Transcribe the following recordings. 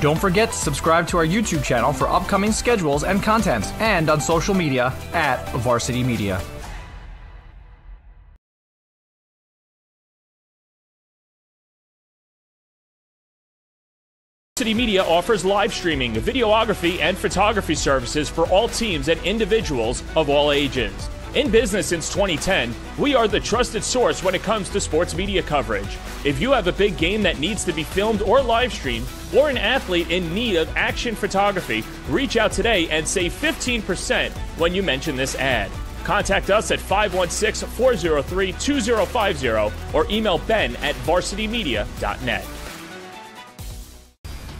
Don't forget to subscribe to our YouTube channel for upcoming schedules and content, and on social media at Varsity Media. Varsity Media offers live streaming, videography, and photography services for all teams and individuals of all ages. In business since 2010, we are the trusted source when it comes to sports media coverage. If you have a big game that needs to be filmed or live streamed, or an athlete in need of action photography, reach out today and save 15% when you mention this ad. Contact us at 516 403 2050 or email ben at varsitymedia.net.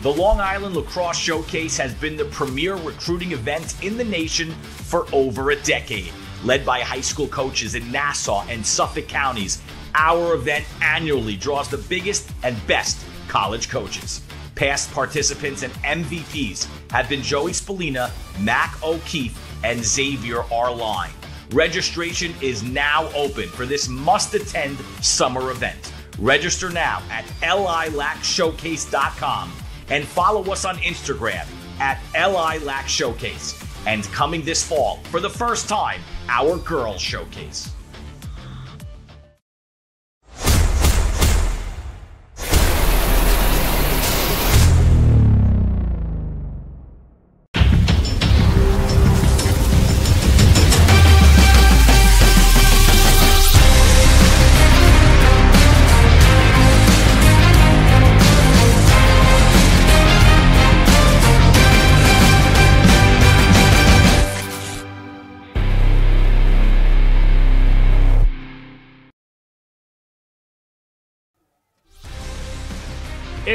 The Long Island Lacrosse Showcase has been the premier recruiting event in the nation for over a decade. Led by high school coaches in Nassau and Suffolk counties, our event annually draws the biggest and best college coaches. Past participants and MVPs have been Joey Spallina, Mac O'Keefe, and Xavier Arline. Registration is now open for this must attend summer event. Register now at lilacshowcase.com and follow us on Instagram at LILAC Showcase. And coming this fall, for the first time, our Girls Showcase.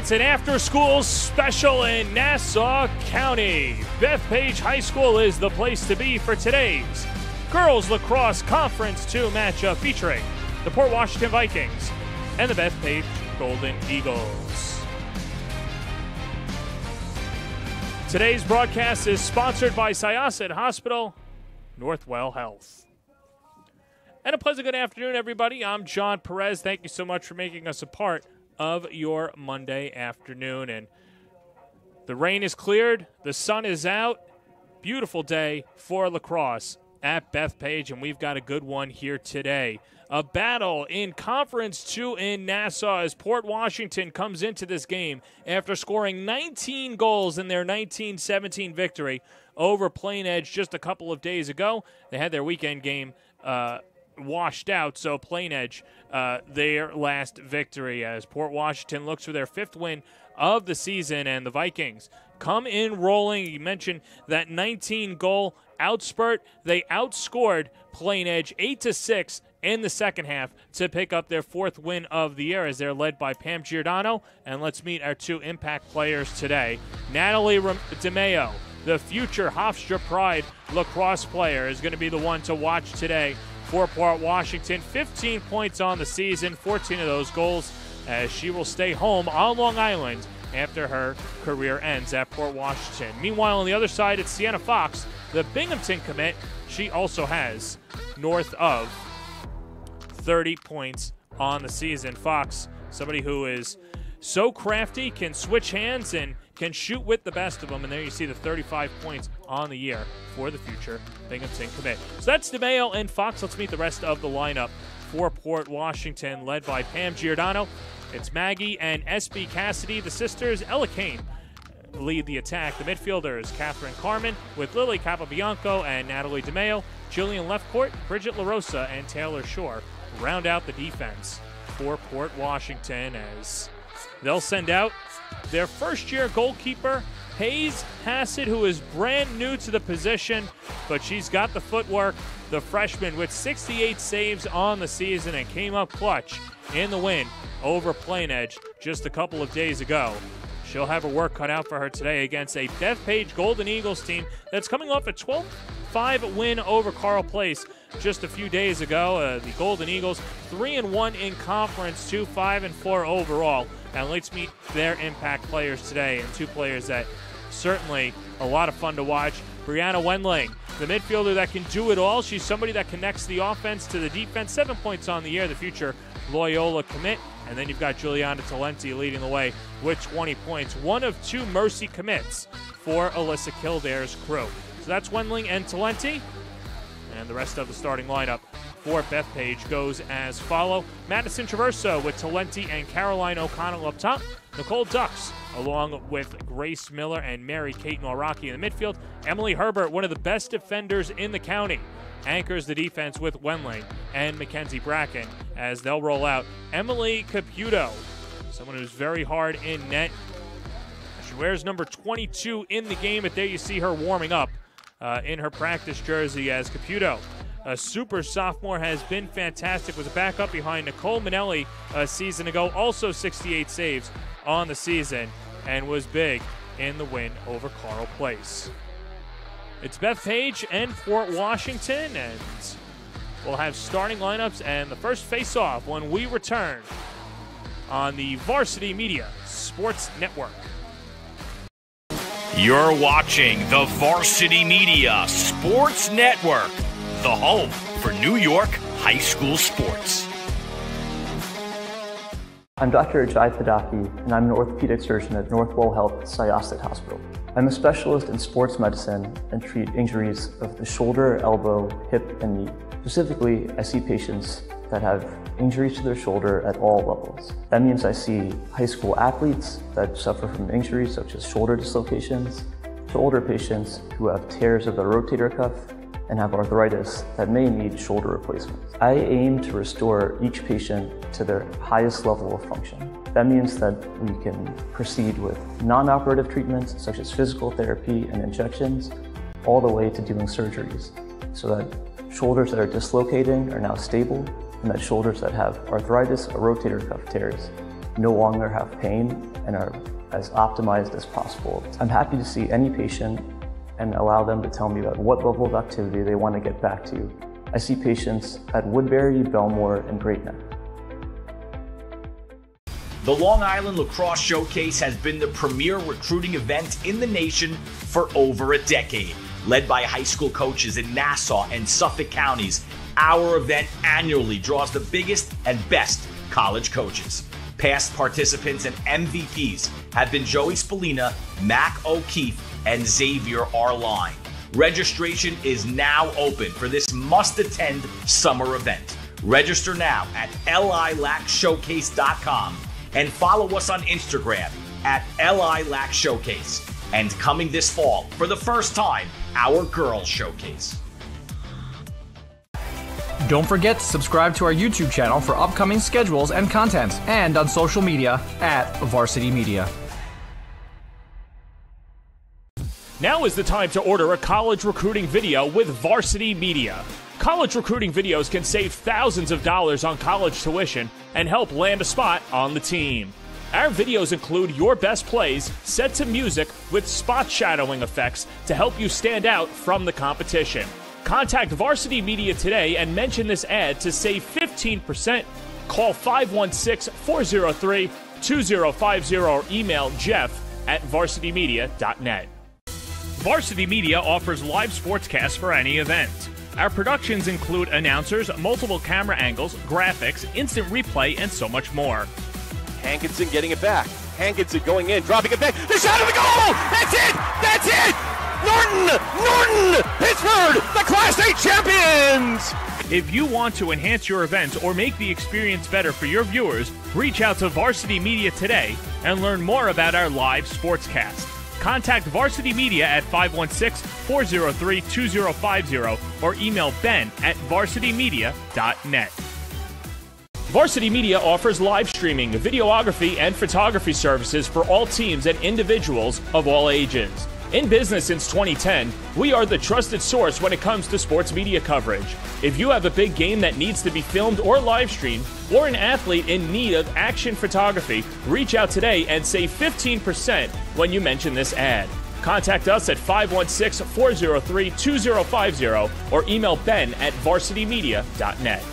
It's an after school special in Nassau County. Bethpage High School is the place to be for today's Girls Lacrosse Conference 2 matchup featuring the Port Washington Vikings and the Bethpage Golden Eagles. Today's broadcast is sponsored by Syosset Hospital, Northwell Health. And a pleasant good afternoon, everybody. I'm John Perez. Thank you so much for making us a part of your Monday afternoon. And the rain is cleared, the sun is out. Beautiful day for lacrosse at Bethpage, and we've got a good one here today. A battle in Conference 2 in Nassau as Port Washington comes into this game after scoring 19 goals in their 1917 victory over Plain Edge just a couple of days ago. They had their weekend game. Uh, washed out. So Plain Edge, uh, their last victory as Port Washington looks for their fifth win of the season, and the Vikings come in rolling. You mentioned that 19 goal outspurt. They outscored Plain Edge eight to six in the second half to pick up their fourth win of the year as they're led by Pam Giordano. And let's meet our two impact players today. Natalie DeMeo, the future Hofstra Pride lacrosse player, is going to be the one to watch today for Port Washington. 15 points on the season, 14 of those goals, as she will stay home on Long Island after her career ends at Port Washington. Meanwhile, on the other side, it's Sienna Fox, the Binghamton commit. She also has north of 30 points on the season. Fox, somebody who is so crafty, can switch hands, and can shoot with the best of them. And there you see the 35 points on the year for the future Binghamton commit. So that's DeMeo and Fox. Let's meet the rest of the lineup for Port Washington, led by Pam Giordano. It's Maggie and Espy Cassidy, the sisters. Ella Kane lead the attack. The midfielders, Catherine Carmen, with Lily Capobianco and Natalie DeMeo. Jillian Leftcourt, Bridget LaRosa, and Taylor Shore round out the defense for Port Washington as they'll send out their first year goalkeeper, Hayes Hassett, who is brand new to the position, but she's got the footwork. The freshman with 68 saves on the season and came up clutch in the win over Plain Edge just a couple of days ago. She'll have her work cut out for her today against a Bethpage Golden Eagles team that's coming off a 12 5 win over Carle Place just a few days ago. Uh, the Golden Eagles, 3 and 1 in conference, 2 5 and 4 overall. And let's meet their impact players today and two players that certainly a lot of fun to watch. Brianna Wendling the midfielder that can do it all. She's somebody that connects the offense to the defense. Seven points on the year, the future Loyola commit. And then you've got Juliana Talenti leading the way with 20 points. One of two Mercy commits for Alyssa Kildare's crew. So that's Wendling and Talenti. And the rest of the starting lineup for Bethpage goes as follow. Madison Traverso with Talenti and Caroline O'Connell up top. Nicole Ducks along with Grace Miller and Mary Kate Noraki in the midfield. Emily Herbert, one of the best defenders in the county, anchors the defense with Wendling and Mackenzie Bracken as they'll roll out. Emily Caputo, someone who's very hard in net. She wears number 22 in the game, but there you see her warming up uh, in her practice jersey as Caputo. A super sophomore has been fantastic. Was a backup behind Nicole Manelli a season ago. Also 68 saves on the season and was big in the win over Carl Place. It's Bethpage and Port Washington, and we'll have starting lineups and the first face-off when we return on the Varsity Media Sports Network. You're watching the Varsity Media Sports Network, the home for New York high school sports. I'm Dr. Ajay Padaki, and I'm an orthopedic surgeon at Northwell Health Syosset Hospital. I'm a specialist in sports medicine and treat injuries of the shoulder, elbow, hip, and knee. Specifically, I see patients that have injuries to their shoulder at all levels. That means I see high school athletes that suffer from injuries such as shoulder dislocations, to older patients who have tears of the rotator cuff and have arthritis that may need shoulder replacements. I aim to restore each patient to their highest level of function. That means that we can proceed with non-operative treatments such as physical therapy and injections, all the way to doing surgeries, so that shoulders that are dislocating are now stable, and that shoulders that have arthritis or rotator cuff tears no longer have pain and are as optimized as possible. I'm happy to see any patient and allow them to tell me about what level of activity they want to get back to. I see patients at Woodbury, Bellmore, and Great Neck. The Long Island Lacrosse Showcase has been the premier recruiting event in the nation for over a decade. Led by high school coaches in Nassau and Suffolk counties, our event annually draws the biggest and best college coaches. Past participants and MVPs have been Joey Spallina, Mac O'Keefe, and Xavier Arline. Registration is now open for this must attend summer event. Register now at lilacshowcase.com and follow us on Instagram at lilacshowcase. And coming this fall, for the first time, our Girls Showcase. Don't forget to subscribe to our YouTube channel for upcoming schedules and content, and on social media at Varsity Media. Now is the time to order a college recruiting video with Varsity Media. College recruiting videos can save thousands of dollars on college tuition and help land a spot on the team. Our videos include your best plays set to music with spot shadowing effects to help you stand out from the competition. Contact Varsity Media today and mention this ad to save 15%. Call 516 403 2050 or email jeff at varsitymedia.net. Varsity Media offers live sportscasts for any event. Our productions include announcers, multiple camera angles, graphics, instant replay, and so much more. Hankinson getting it back. Hankinson going in, dropping it back. The shot of the goal! That's it! That's it! Norton! Norton! Pittsburgh, the Class A champions! If you want to enhance your event or make the experience better for your viewers, reach out to Varsity Media today and learn more about our live sportscast. Contact Varsity Media at 516 403 2050 or email ben at varsitymedia.net. Varsity Media offers live streaming, videography, and photography services for all teams and individuals of all ages. In business since 2010, we are the trusted source when it comes to sports media coverage. If you have a big game that needs to be filmed or live streamed, or an athlete in need of action photography, reach out today and save 15% when you mention this ad. Contact us at 516 403 2050 or email ben at varsitymedia.net.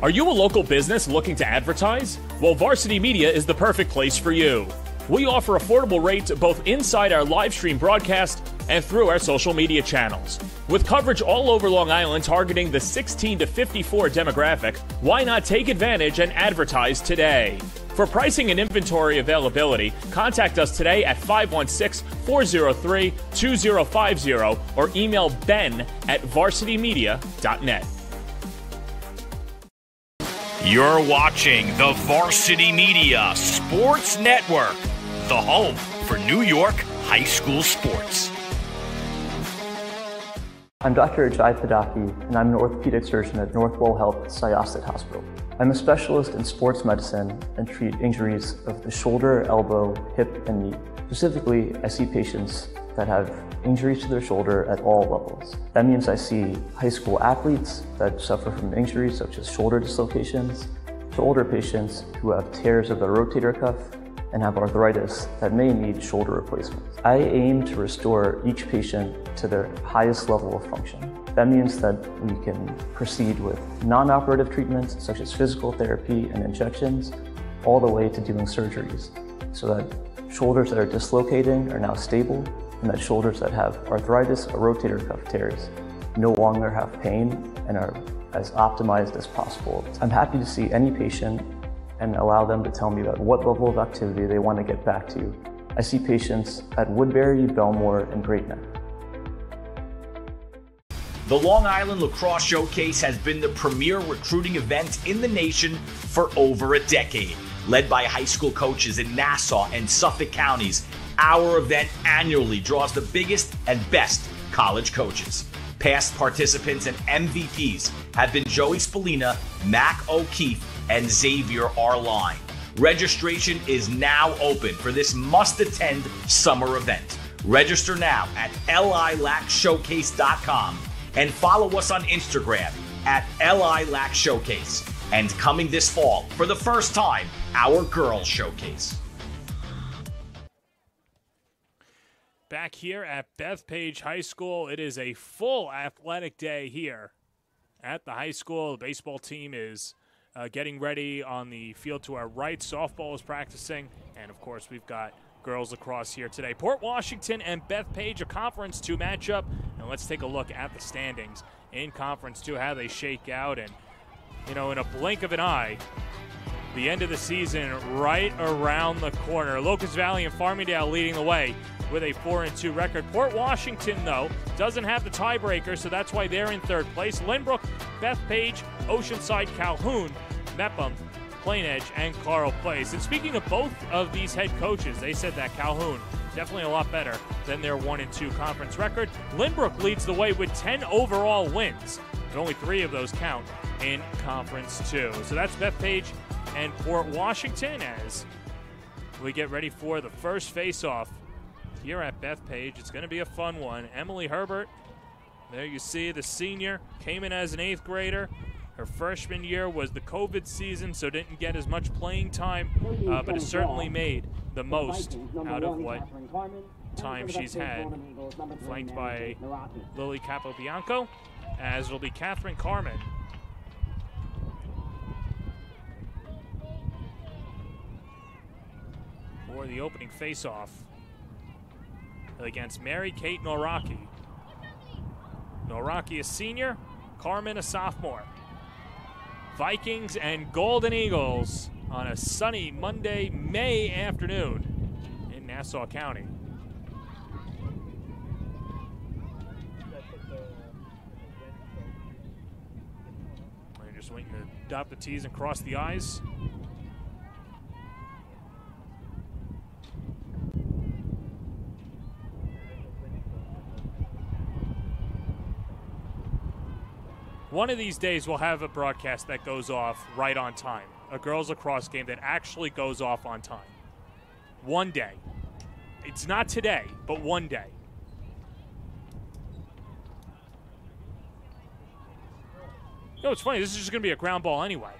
Are you a local business looking to advertise? Well, Varsity Media is the perfect place for you. We offer affordable rates both inside our live stream broadcast and through our social media channels. With coverage all over Long Island targeting the 16 to 54 demographic, why not take advantage and advertise today? For pricing and inventory availability, contact us today at 516 403 2050 or email ben at varsitymedia.net. You're watching the Varsity Media Sports Network, the home for New York high school sports. I'm Dr. Ajay Padaki, and I'm an orthopedic surgeon at Northwell Health Syosset Hospital. I'm a specialist in sports medicine and treat injuries of the shoulder, elbow, hip, and knee. Specifically, I see patients that have injuries to their shoulder at all levels. That means I see high school athletes that suffer from injuries such as shoulder dislocations, to older patients who have tears of the rotator cuff and have arthritis that may need shoulder replacements. I aim to restore each patient to their highest level of function. That means that we can proceed with non-operative treatments such as physical therapy and injections, all the way to doing surgeries, so that shoulders that are dislocating are now stable and that shoulders that have arthritis or rotator cuff tears no longer have pain and are as optimized as possible. I'm happy to see any patient and allow them to tell me about what level of activity they want to get back to. I see patients at Woodbury, Bellmore, and Great Neck. The Long Island Lacrosse Showcase has been the premier recruiting event in the nation for over a decade. Led by high school coaches in Nassau and Suffolk counties, our event annually draws the biggest and best college coaches. Past participants and MVPs have been Joey Spallina, Mac O'Keefe, and Xavier Arline. Registration is now open for this must attend summer event. Register now at lilacshowcase.com and follow us on Instagram at lilacshowcase. And coming this fall, for the first time, our Girls Showcase. Back here at Bethpage High School, it is a full athletic day here at the high school. The baseball team is uh, getting ready on the field to our right. Softball is practicing. And of course, we've got girls lacrosse here today. Port Washington and Bethpage, a Conference 2 matchup. And let's take a look at the standings in Conference 2, how they shake out. And, you know, in a blink of an eye, the end of the season right around the corner. Locust Valley and Farmingdale leading the way with a 4 and 2 record. Port Washington, though, doesn't have the tiebreaker, so that's why they're in third place. Lynbrook, Bethpage, Oceanside, Calhoun, Mepham, Plain Edge, and Carl Place. And speaking of both of these head coaches, they said that Calhoun definitely a lot better than their 1 and 2 conference record. Lynbrook leads the way with 10 overall wins, but only three of those count in Conference 2. So that's Bethpage and Port Washington as we get ready for the first face-off here at Bethpage. It's going to be a fun one. Emily Herbert, there you see the senior, came in as an eighth grader. Her freshman year was the COVID season, so didn't get as much playing time, uh, but has certainly made the most out of what time she's had. Flanked by Lily Capobianco, as it'll be Catherine Carmen. For the opening face-off against Mary Kate Noraki. Noraki a senior, Carmen a sophomore. Vikings and Golden Eagles on a sunny Monday, May afternoon in Nassau County. They're just waiting to dot the T's and cross the I's. One of these days, we'll have a broadcast that goes off right on time. A girls' lacrosse game that actually goes off on time. One day. It's not today, but one day. Know, it's funny. This is just going to be a ground ball anyway.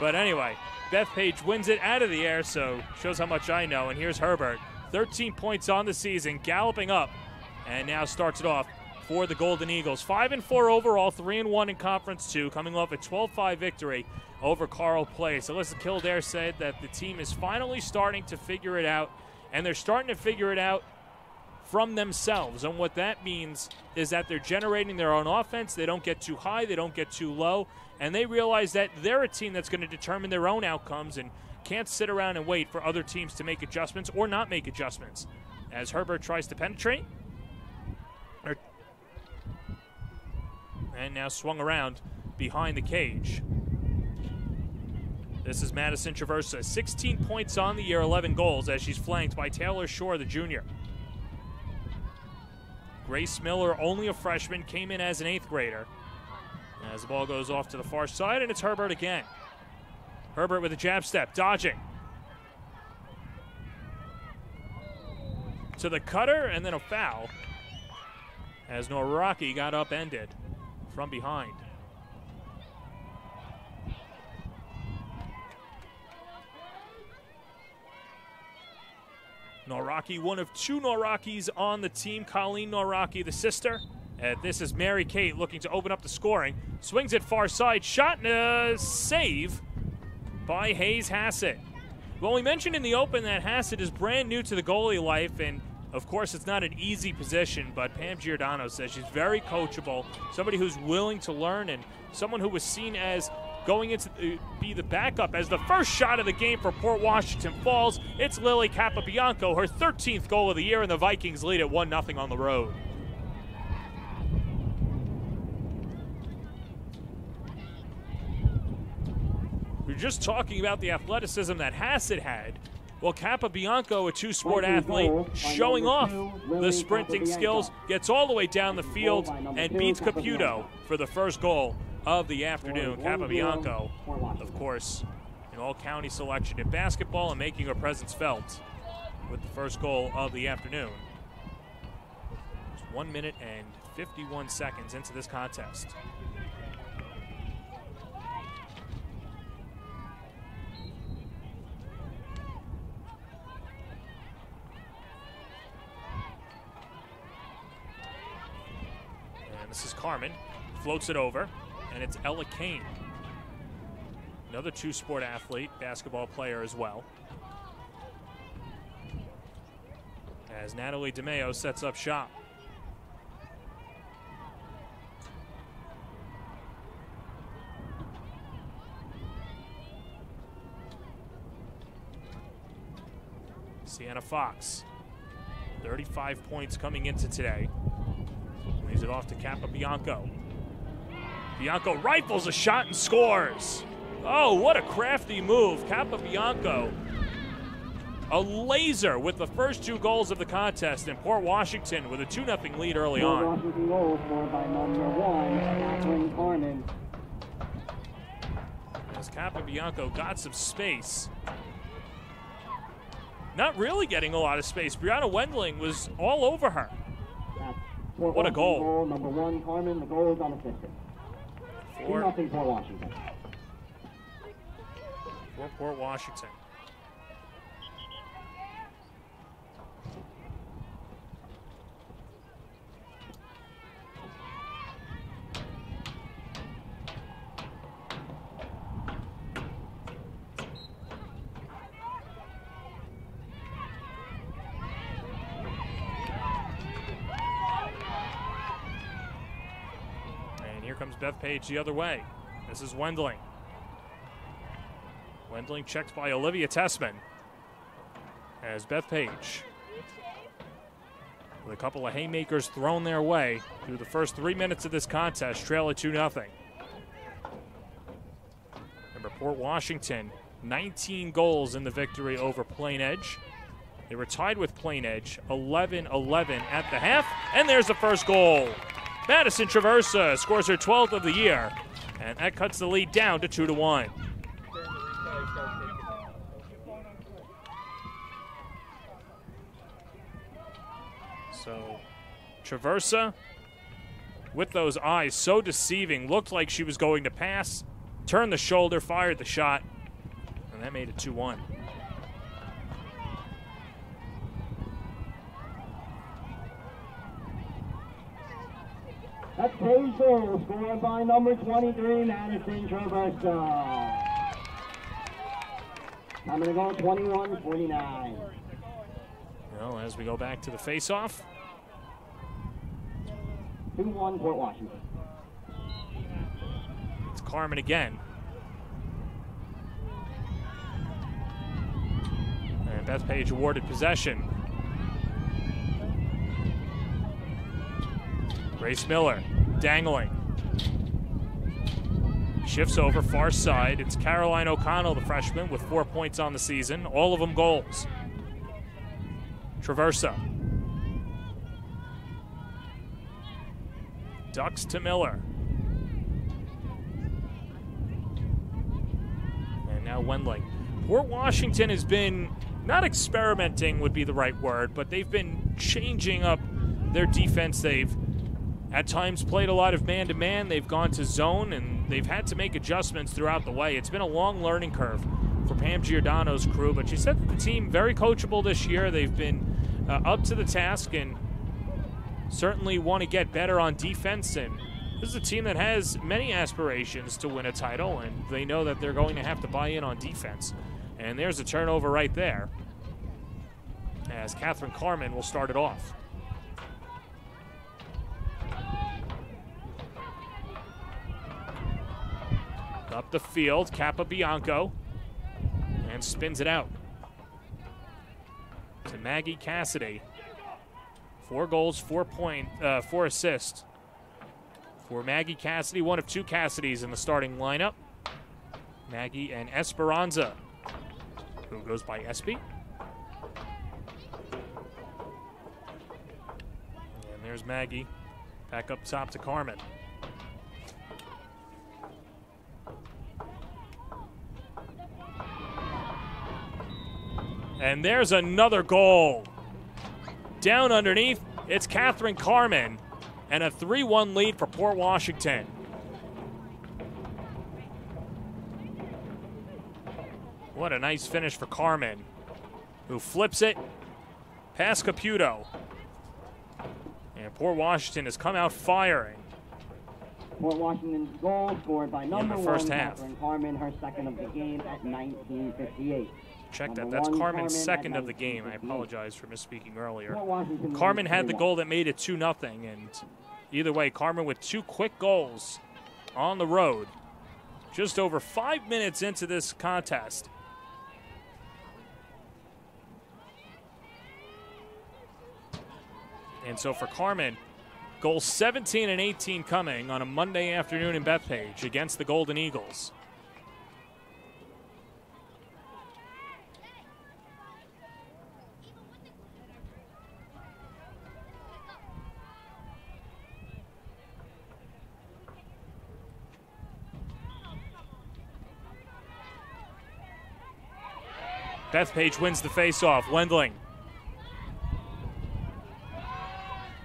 But anyway, Bethpage wins it out of the air, so shows how much I know. And here's Herbert. 13 points on the season, galloping up, and now starts it off for the Golden Eagles. 5 and 4 overall, 3 and 1 in Conference 2, coming off a 12 5 victory over Carle Place. Alyssa Kildare said that the team is finally starting to figure it out, and they're starting to figure it out from themselves. And what that means is that they're generating their own offense. They don't get too high, they don't get too low. And they realize that they're a team that's going to determine their own outcomes and can't sit around and wait for other teams to make adjustments or not make adjustments. As Herbert tries to penetrate. And now swung around behind the cage. This is Madison Traversa. 16 points on the year, 11 goals as she's flanked by Taylor Shore, the junior. Grace Miller, only a freshman, came in as an eighth grader. As the ball goes off to the far side, and it's Herbert again. Herbert with a jab step, dodging. To the cutter, and then a foul. As Noraki got upended from behind. Noraki, one of two Norakis on the team. Colleen Noraki, the sister. And this is Mary Kate looking to open up the scoring. Swings it far side. Shot and a save by Hayes Hassett. Well, we mentioned in the open that Hassett is brand new to the goalie life, and of course, it's not an easy position, but Pam Giordano says she's very coachable, somebody who's willing to learn, and someone who was seen as going into the, be the backup as the first shot of the game for Port Washington falls. It's Lily Capobianco, her 13th goal of the year, and the Vikings lead at 1 0 on the road. We're just talking about the athleticism that Hassett had. Well, Capobianco, a two sport athlete, showing off the sprinting skills, gets all the way down the field and beats Caputo for the first goal of the afternoon. Capobianco, of course, an all county selection in basketball and making her presence felt with the first goal of the afternoon. It's one minute and 51 seconds into this contest. And this is Carmen. Floats it over, and it's Ella Kane. Another two sport athlete, basketball player as well. As Natalie DeMeo sets up shop. Sienna Fox, 35 points coming into today. Leaves it off to Capobianco. Bianco Bianco rifles a shot and scores. Oh, what a crafty move. Capobianco. A laser with the first two goals of the contest, and Port Washington with a 2 0 lead early on. Washington goal scored by number one, Catherine Carmen. As Capobianco got some space. Not really getting a lot of space. Brianna Wendling was all over her. Port What a Washington goal. Number one, Carmen. The goal is unassisted. Two For, nothing Port Washington. for Port Washington. And Bethpage the other way. This is Wendling. Wendling checked by Olivia Tessman. As Bethpage. With a couple of haymakers thrown their way through the first three minutes of this contest, trail at 2 0. Remember, Port Washington, 19 goals in the victory over Plain Edge. They were tied with Plain Edge, 11 11 at the half, and there's the first goal. Madison Traversa scores her 12th of the year, and that cuts the lead down to 2 to 1. So, Traversa with those eyes so deceiving, looked like she was going to pass, turned the shoulder, fired the shot, and that made it 2 1. That's Page goal scored by number 23, Madison Traversa. Time to go 21 49. Well, as we go back to the face-off, 2-1 Port Washington. It's Carmen again. And Bethpage awarded possession. Grace Miller dangling. Shifts over far side. It's Caroline O'Connell, the freshman, with four points on the season, all of them goals. Traversa. Ducks to Miller. And now Wendling. Port Washington has been not experimenting would be the right word, but they've been changing up their defense. They've at times played a lot of man to man. They've gone to zone and they've had to make adjustments throughout the way. It's been a long learning curve for Pam Giordano's crew, but she said that the team very coachable this year. They've been uh, up to the task and certainly want to get better on defense. And this is a team that has many aspirations to win a title, and they know that they're going to have to buy in on defense. And there's a turnover right there as Catherine Carmen will start it off. Up the field, Capobianco, and spins it out to Maggie Cassidy. Four goals, four point, uh, four assists for Maggie Cassidy. One of two Cassidys in the starting lineup. Maggie and Esperanza, who goes by Espy. And there's Maggie, back up top to Carmen. And there's another goal. Down underneath, it's Catherine Carmen. and a 3 1 lead for Port Washington. What a nice finish for Carmen, who flips it past Caputo. And Port Washington has come out firing. Port Washington's goal scored by number the first one, half. Catherine Carmen, her second of the game at 1958. Check that. That's Carmen's Carmen second of the game. I apologize for misspeaking earlier. Carmen had the goal that made it 2 0, and either way, Carmen with two quick goals on the road. Just over five minutes into this contest. And so for Carmen, goals 17 and 18 coming on a Monday afternoon in Bethpage against the Golden Eagles. Bethpage wins the faceoff. Wendling.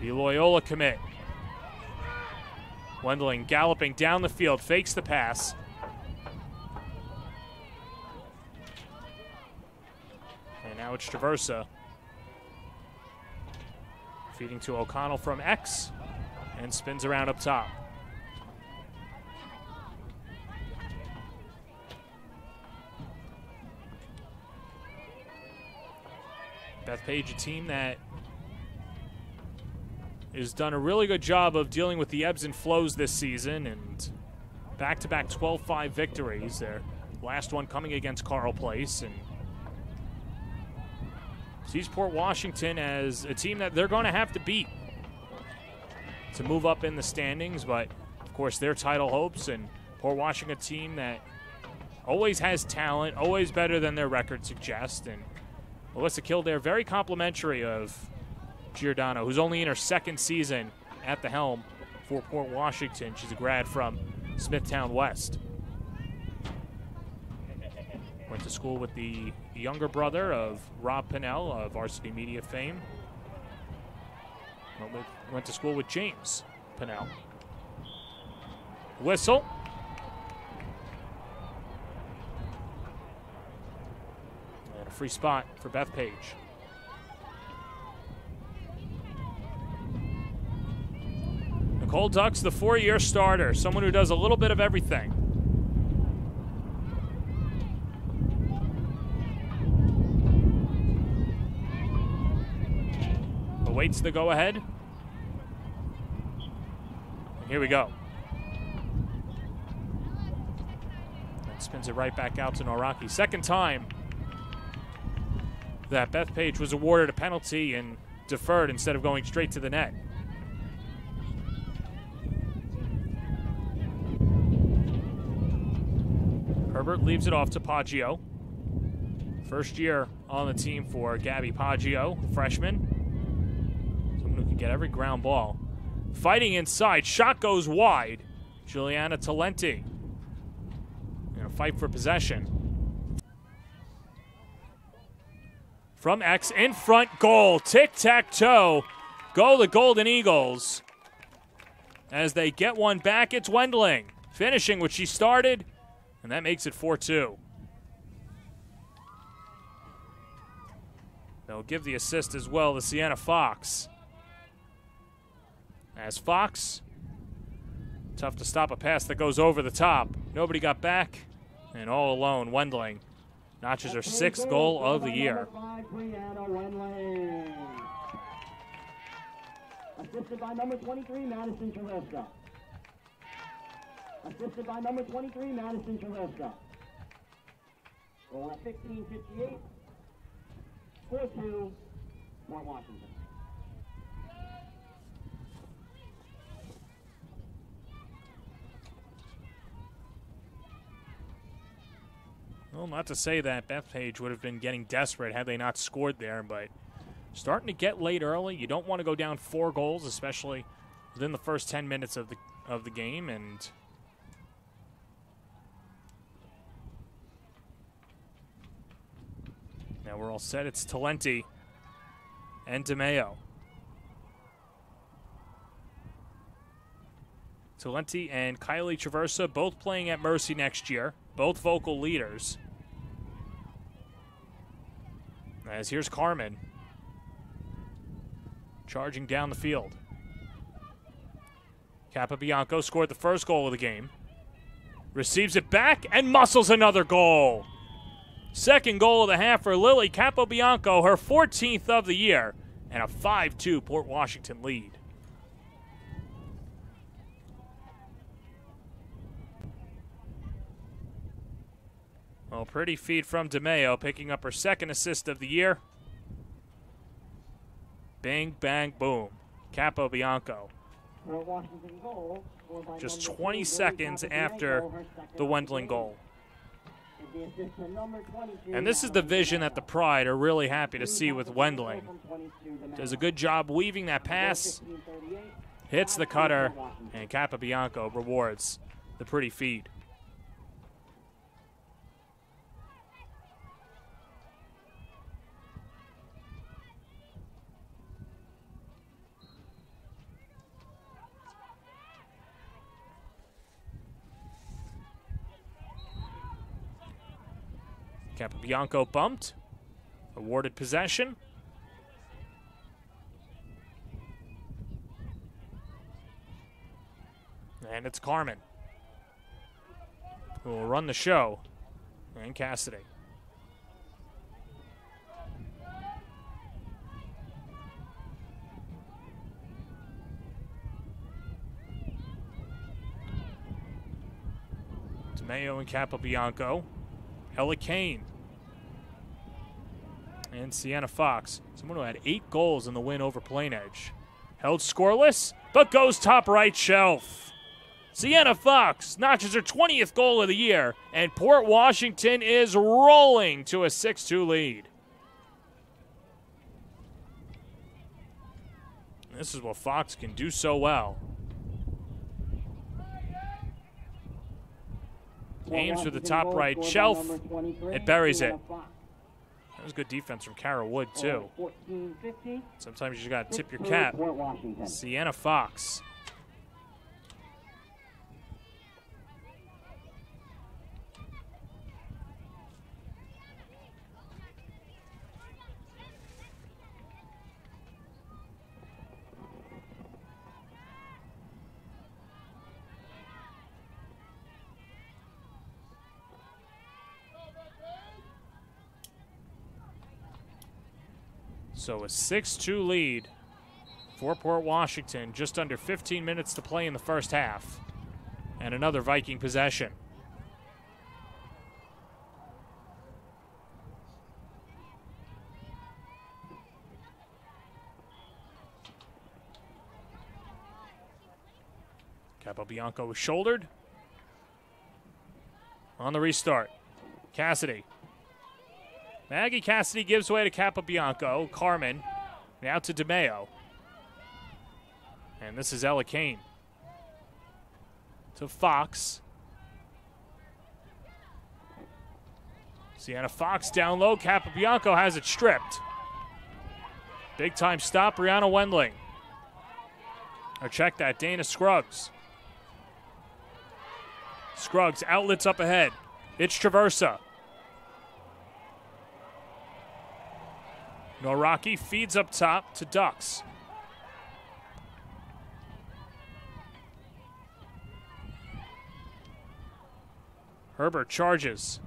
The Loyola commit. Wendling galloping down the field, fakes the pass. And now it's Traversa. Feeding to O'Connell from X and spins around up top. Bethpage, a team that has done a really good job of dealing with the ebbs and flows this season and back to back 12 5 victories. Their last one coming against Carle Place and sees Port Washington as a team that they're going to have to beat to move up in the standings, but of course, their title hopes and Port Washington, a team that always has talent, always better than their record suggests. And Melissa Kildare, very complimentary of Giordano, who's only in her second season at the helm for Port Washington. She's a grad from Smithtown West. Went to school with the younger brother of Rob Pinnell of Varsity Media fame. Went, went to school with James Pinnell. Whistle. And a free spot for Bethpage. Nicole Ducks, the four year starter, someone who does a little bit of everything. Awaits the go ahead. Here we go. And spins it right back out to Noraki. Second time that Bethpage was awarded a penalty and deferred instead of going straight to the net. Herbert leaves it off to Poggio. First year on the team for Gabby Poggio, freshman. Someone who can get every ground ball. Fighting inside, shot goes wide. Juliana Talenti. Fight for possession. From X in front, goal. Tic tac toe. Go the Golden Eagles. As they get one back, it's Wendling. Finishing what she started, and that makes it 4 2. They'll give the assist as well to Sienna Fox. As Fox, tough to stop a pass that goes over the top. Nobody got back, and all alone, Wendling notches her sixth goal of the year. Five, Brianna Wendling. Assisted by number 23, Madison Teresa. Assisted by number 23, Madison Teresa. Goal at 1558. 4-2, Port Washington. Well, not to say that Bethpage would have been getting desperate had they not scored there, but starting to get late early. You don't want to go down four goals, especially within the first 10 minutes of the of the game, and now we're all set. It's Talenti and DeMeo. Talenti and Kylie Traversa both playing at Mercy next year, both vocal leaders. As here's Carmen charging down the field. Capobianco scored the first goal of the game. Receives it back and muscles another goal. Second goal of the half for Lily Capobianco, her 14th of the year, and a 5 2 Port Washington lead. Well, pretty feed from DeMeo, picking up her second assist of the year. Bang, bang, boom. Scored by Just 20 seconds after the Wendling goal. And the assist to number 22, And this is the vision that the Pride are really happy to see with Wendling. From 22 to Does a good job weaving that pass, hits the cutter, and Capobianco rewards the pretty feed. Capobianco bumped, awarded possession. And it's Carmen who will run the show. And Cassidy. DeMeo and Capobianco. Ella Kane. And Sienna Fox. Someone who had eight goals in the win over Plain Edge. Held scoreless, but goes top right shelf. Sienna Fox notches her 20th goal of the year, and Port Washington is rolling to a 6 2 lead. This is what Fox can do so well. Aims for the top right shelf. It buries it. That was good defense from Kara Wood, too. Sometimes you just got to tip your cap. Sienna Fox. So a 6 2 lead for Port Washington. Just under 15 minutes to play in the first half. And another Viking possession. Capobianco was shouldered. On the restart, Cassidy. Maggie Cassidy gives way to Capobianco. Carmen now to DeMeo. And this is Ella Kane. To Fox. Sienna Fox down low. Capobianco has it stripped. Big time stop, Brianna Wendling. Or check that, Dana Scruggs. Scruggs, outlets up ahead. It's Traversa. Noraki feeds up top to Ducks. Herbert charges.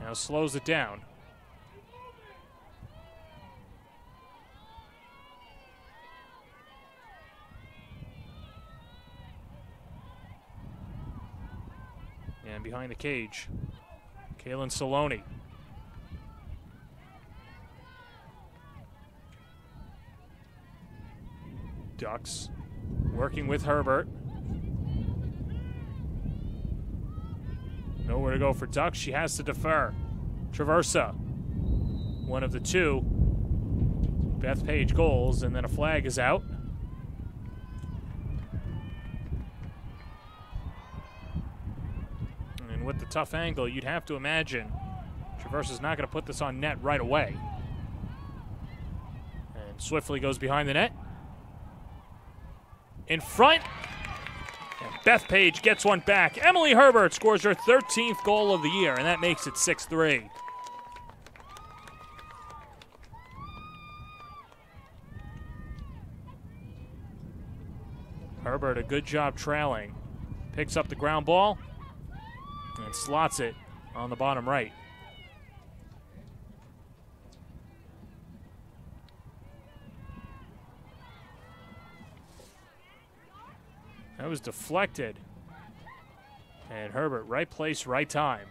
Now slows it down. And behind the cage, Kalen Saloni. Ducks working with Herbert. Nowhere to go for Ducks. She has to defer. Traversa, one of the two Bethpage goals, and then a flag is out. And with the tough angle, you'd have to imagine Traversa's not going to put this on net right away. And swiftly goes behind the net. In front. And Bethpage gets one back. Emily Herbert scores her 13th goal of the year, and that makes it 6 3. Herbert, a good job trailing. Picks up the ground ball and slots it on the bottom right. Was deflected. And Herbert, right place, right time.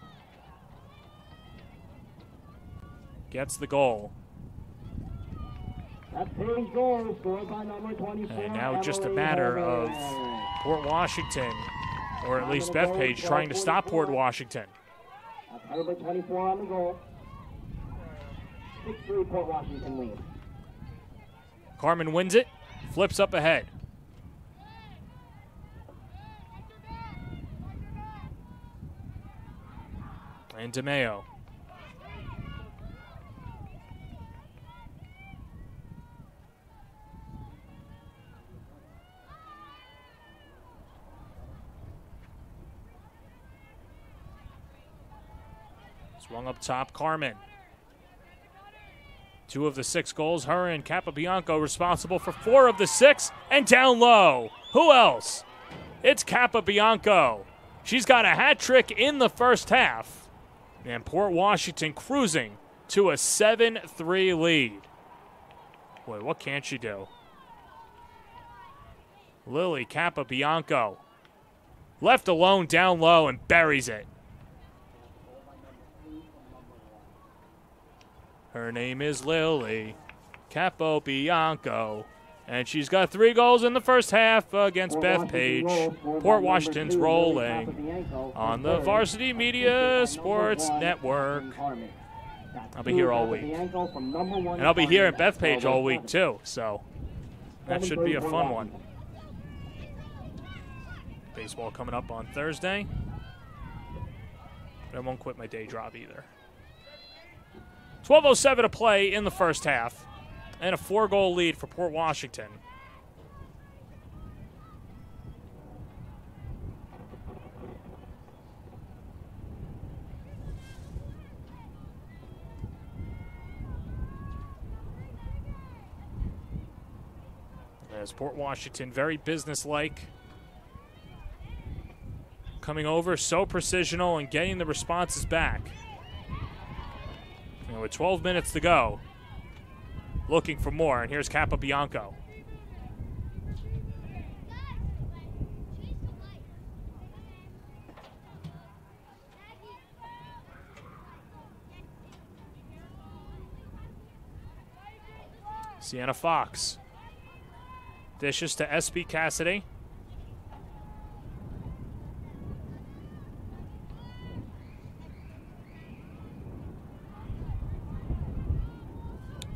Gets the goal. That's goal, scored by number 24. And now just a matter of Port Washington, or at least Bethpage, trying to stop Port Washington. Herbert 24 on the goal. 6-3 Port Washington lead. Carmen wins it, flips up ahead. And DeMeo. Swung up top, Carmen. Two of the six goals, her and Capobianco responsible for four of the six, and down low. Who else? It's Capobianco. She's got a hat trick in the first half. And Port Washington cruising to a 7 3 lead. Boy, what can't she do? Lily Capobianco. Left alone down low and buries it. Her name is Lily Capobianco. And she's got three goals in the first half against Port Beth Washington Page. Port Washington's two, rolling on the Varsity Media Sports Network. I'll be here all week. Capobianco from number one And I'll be here at Bethpage all week too, so that should be a fun one. Baseball coming up on Thursday. But I won't quit my day job either. 12.07 to play in the first half, and a four goal lead for Port Washington. As Port Washington, very businesslike coming over so precisional and getting the responses back. You know, with 12 minutes to go, looking for more. And here's Capobianco. Sienna Fox. Dishes to Espy Cassidy.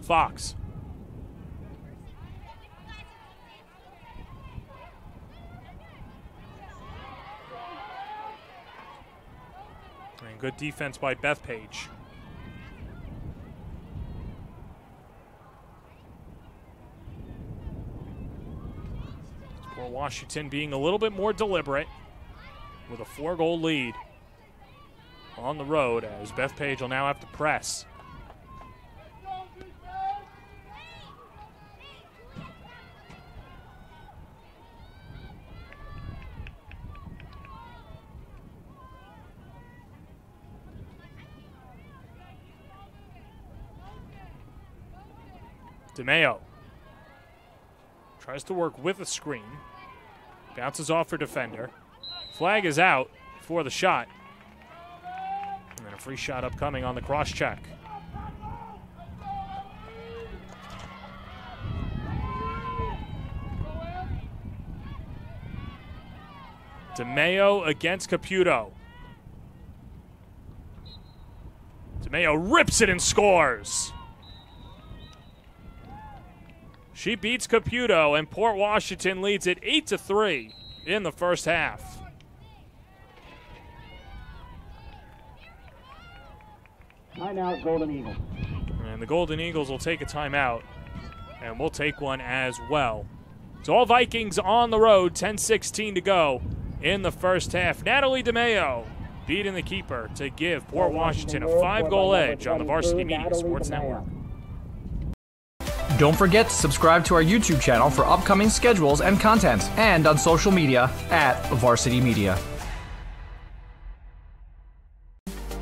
Fox. And good defense by Bethpage. Port Washington being a little bit more deliberate with a four goal lead on the road as Bethpage will now have to press. DeMeo tries to work with a screen. Bounces off her defender. Flag is out for the shot. And then a free shot upcoming on the cross check. DeMeo against Caputo. DeMeo rips it and scores. She beats Caputo, and Port Washington leads it 8 to 3 in the first half. Timeout, Golden Eagles. And the Golden Eagles will take a timeout, and we'll take one as well. So all Vikings on the road, 10 16 to go in the first half. Natalie DeMeo beating the keeper to give Port Washington a five goal edge on the Varsity Media Sports Network. Don't forget to subscribe to our YouTube channel for upcoming schedules and content, and on social media at Varsity Media.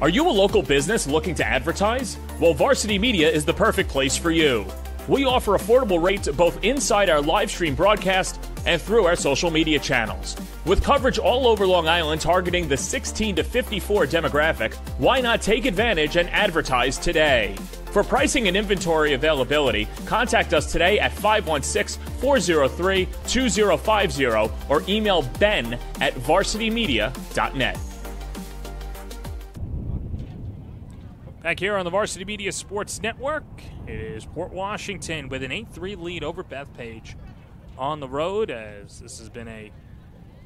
Are you a local business looking to advertise? Well, Varsity Media is the perfect place for you. We offer affordable rates both inside our live stream broadcast and through our social media channels. With coverage all over Long Island targeting the 16 to 54 demographic, why not take advantage and advertise today? For pricing and inventory availability, contact us today at 516 403 2050 or email ben at varsitymedia.net. Back here on the Varsity Media Sports Network, it is Port Washington with an 8 3 lead over Bethpage on the road, as this has been a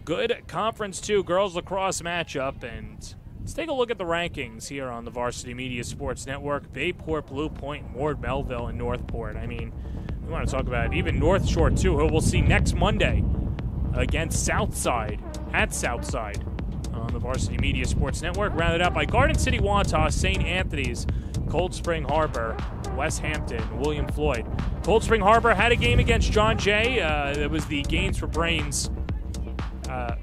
good Conference 2 girls lacrosse matchup. And let's take a look at the rankings here on the Varsity Media Sports Network Bayport, Blue Point, Ward, Melville, and Northport. I mean, we want to talk about even North Shore, too, who we'll see next Monday against Southside at Southside on the Varsity Media Sports Network. Rounded out by Garden City, Wantagh, St. Anthony's, Cold Spring Harbor, Westhampton, William Floyd. Cold Spring Harbor had a game against John Jay. Uh, it was the Gains for Brains. Uh,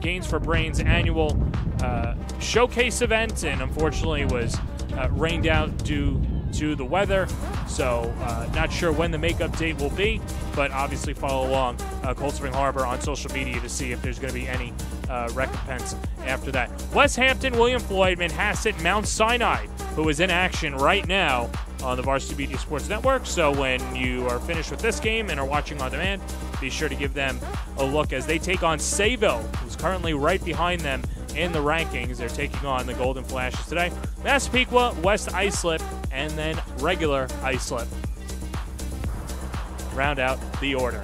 Gains for Brains annual uh, showcase event, and unfortunately was uh, rained out due to the weather. So, uh, not sure when the makeup date will be, but obviously follow along uh, Cold Spring Harbor on social media to see if there's going to be any uh, recompense after that. Westhampton, William Floyd, Manhasset, Mount Sinai, who is in action right now on the Varsity Media Sports Network. So when you are finished with this game and are watching on demand, be sure to give them a look as they take on Sayville, who's currently right behind them in the rankings. They're taking on the Golden Flashes today. Massapequa, West Islip, and then regular Islip. Round out the order.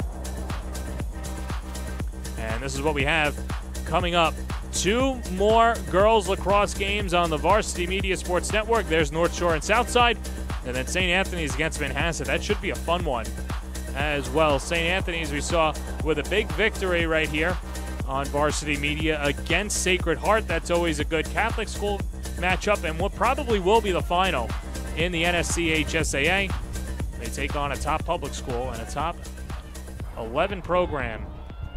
And this is what we have coming up. Two more girls lacrosse games on the Varsity Media Sports Network. There's North Shore and Southside. And then St. Anthony's against Manhasset. That should be a fun one as well. St. Anthony's, we saw with a big victory right here on Varsity Media against Sacred Heart. That's always a good Catholic school matchup and what probably will be the final in the NSCHSAA. They take on a top public school and a top 11 program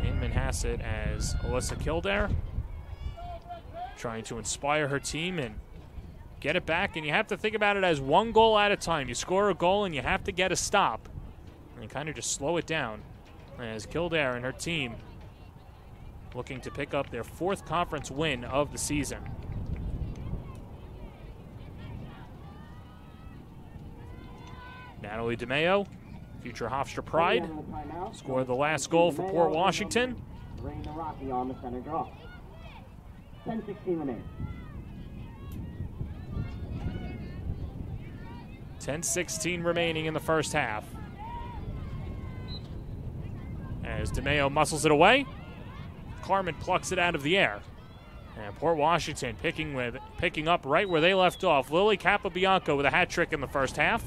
in Manhasset as Alyssa Kildare trying to inspire her team and get it back, and you have to think about it as one goal at a time. You score a goal, and you have to get a stop, and kind of just slow it down. As Kildare and her team looking to pick up their fourth conference win of the season. Natalie DeMeo, future Hofstra Pride, scored the last goal for Port Washington. Raina Rocky on the center draw. 10-16 remaining. 10-16 remaining in the first half. As DeMeo muscles it away, Carmen plucks it out of the air. And Port Washington picking with picking up right where they left off. Lily Capobianco with a hat trick in the first half.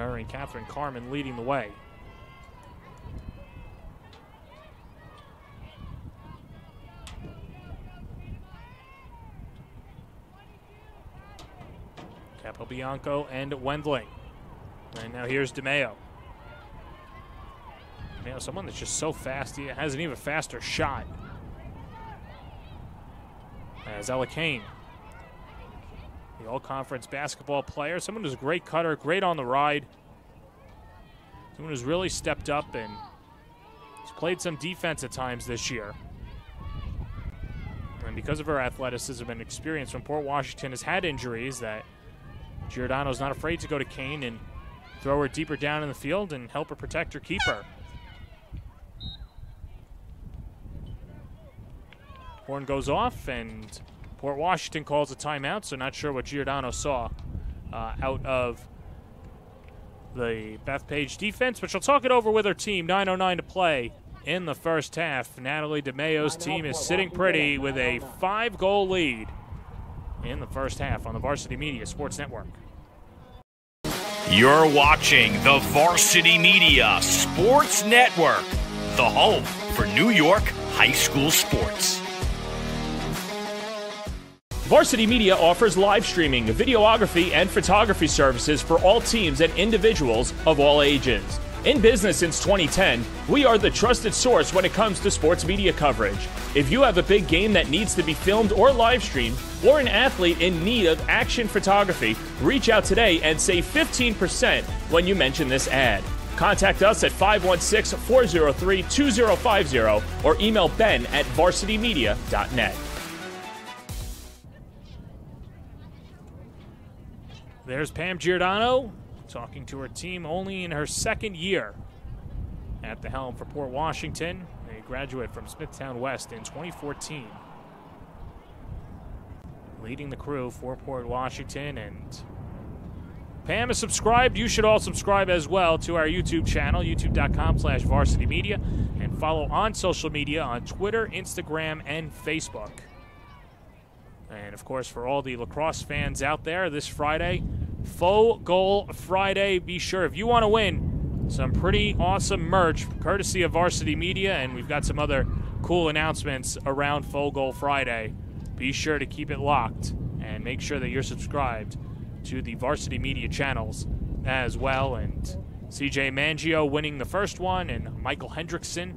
Her and Catherine Carmen leading the way. Capobianco and Wendling. And now here's DeMeo. DeMeo, someone that's just so fast, he has an even faster shot. Uh, As Ella Kane, the all-conference basketball player, someone who's a great cutter, great on the ride. Someone who's really stepped up and has played some defense at times this year. And because of her athleticism and experience from Port Washington has had injuries that Giordano's not afraid to go to Kane and throw her deeper down in the field and help her protect her keeper. Horn goes off, and Port Washington calls a timeout, so not sure what Giordano saw uh, out of the Bethpage defense, but she'll talk it over with her team. 9.09 to play in the first half. Natalie DeMeo's team is sitting pretty with a five goal lead in the first half on the Varsity Media Sports Network. You're watching the Varsity Media Sports Network, the home for New York high school sports. Varsity Media offers live streaming, videography, and photography services for all teams and individuals of all ages. In business since 2010, we are the trusted source when it comes to sports media coverage. If you have a big game that needs to be filmed or live streamed, or an athlete in need of action photography, reach out today and save 15% when you mention this ad. Contact us at 516 403 2050 or email ben at varsitymedia.net. There's Pam Giordano talking to her team only in her second year at the helm for Port Washington. A graduate from Smithtown West in 2014. Leading the crew for Port Washington and Pam is subscribed. You should all subscribe as well to our YouTube channel, youtube.com slash varsity media, and follow on social media on Twitter, Instagram, and Facebook. And of course, for all the lacrosse fans out there, this Friday, FOGO Friday. Be sure if you want to win some pretty awesome merch, courtesy of Varsity Media, and we've got some other cool announcements around FOGO Friday. Be sure to keep it locked and make sure that you're subscribed to the Varsity Media channels as well. And CJ Mangio winning the first one, and Michael Hendrickson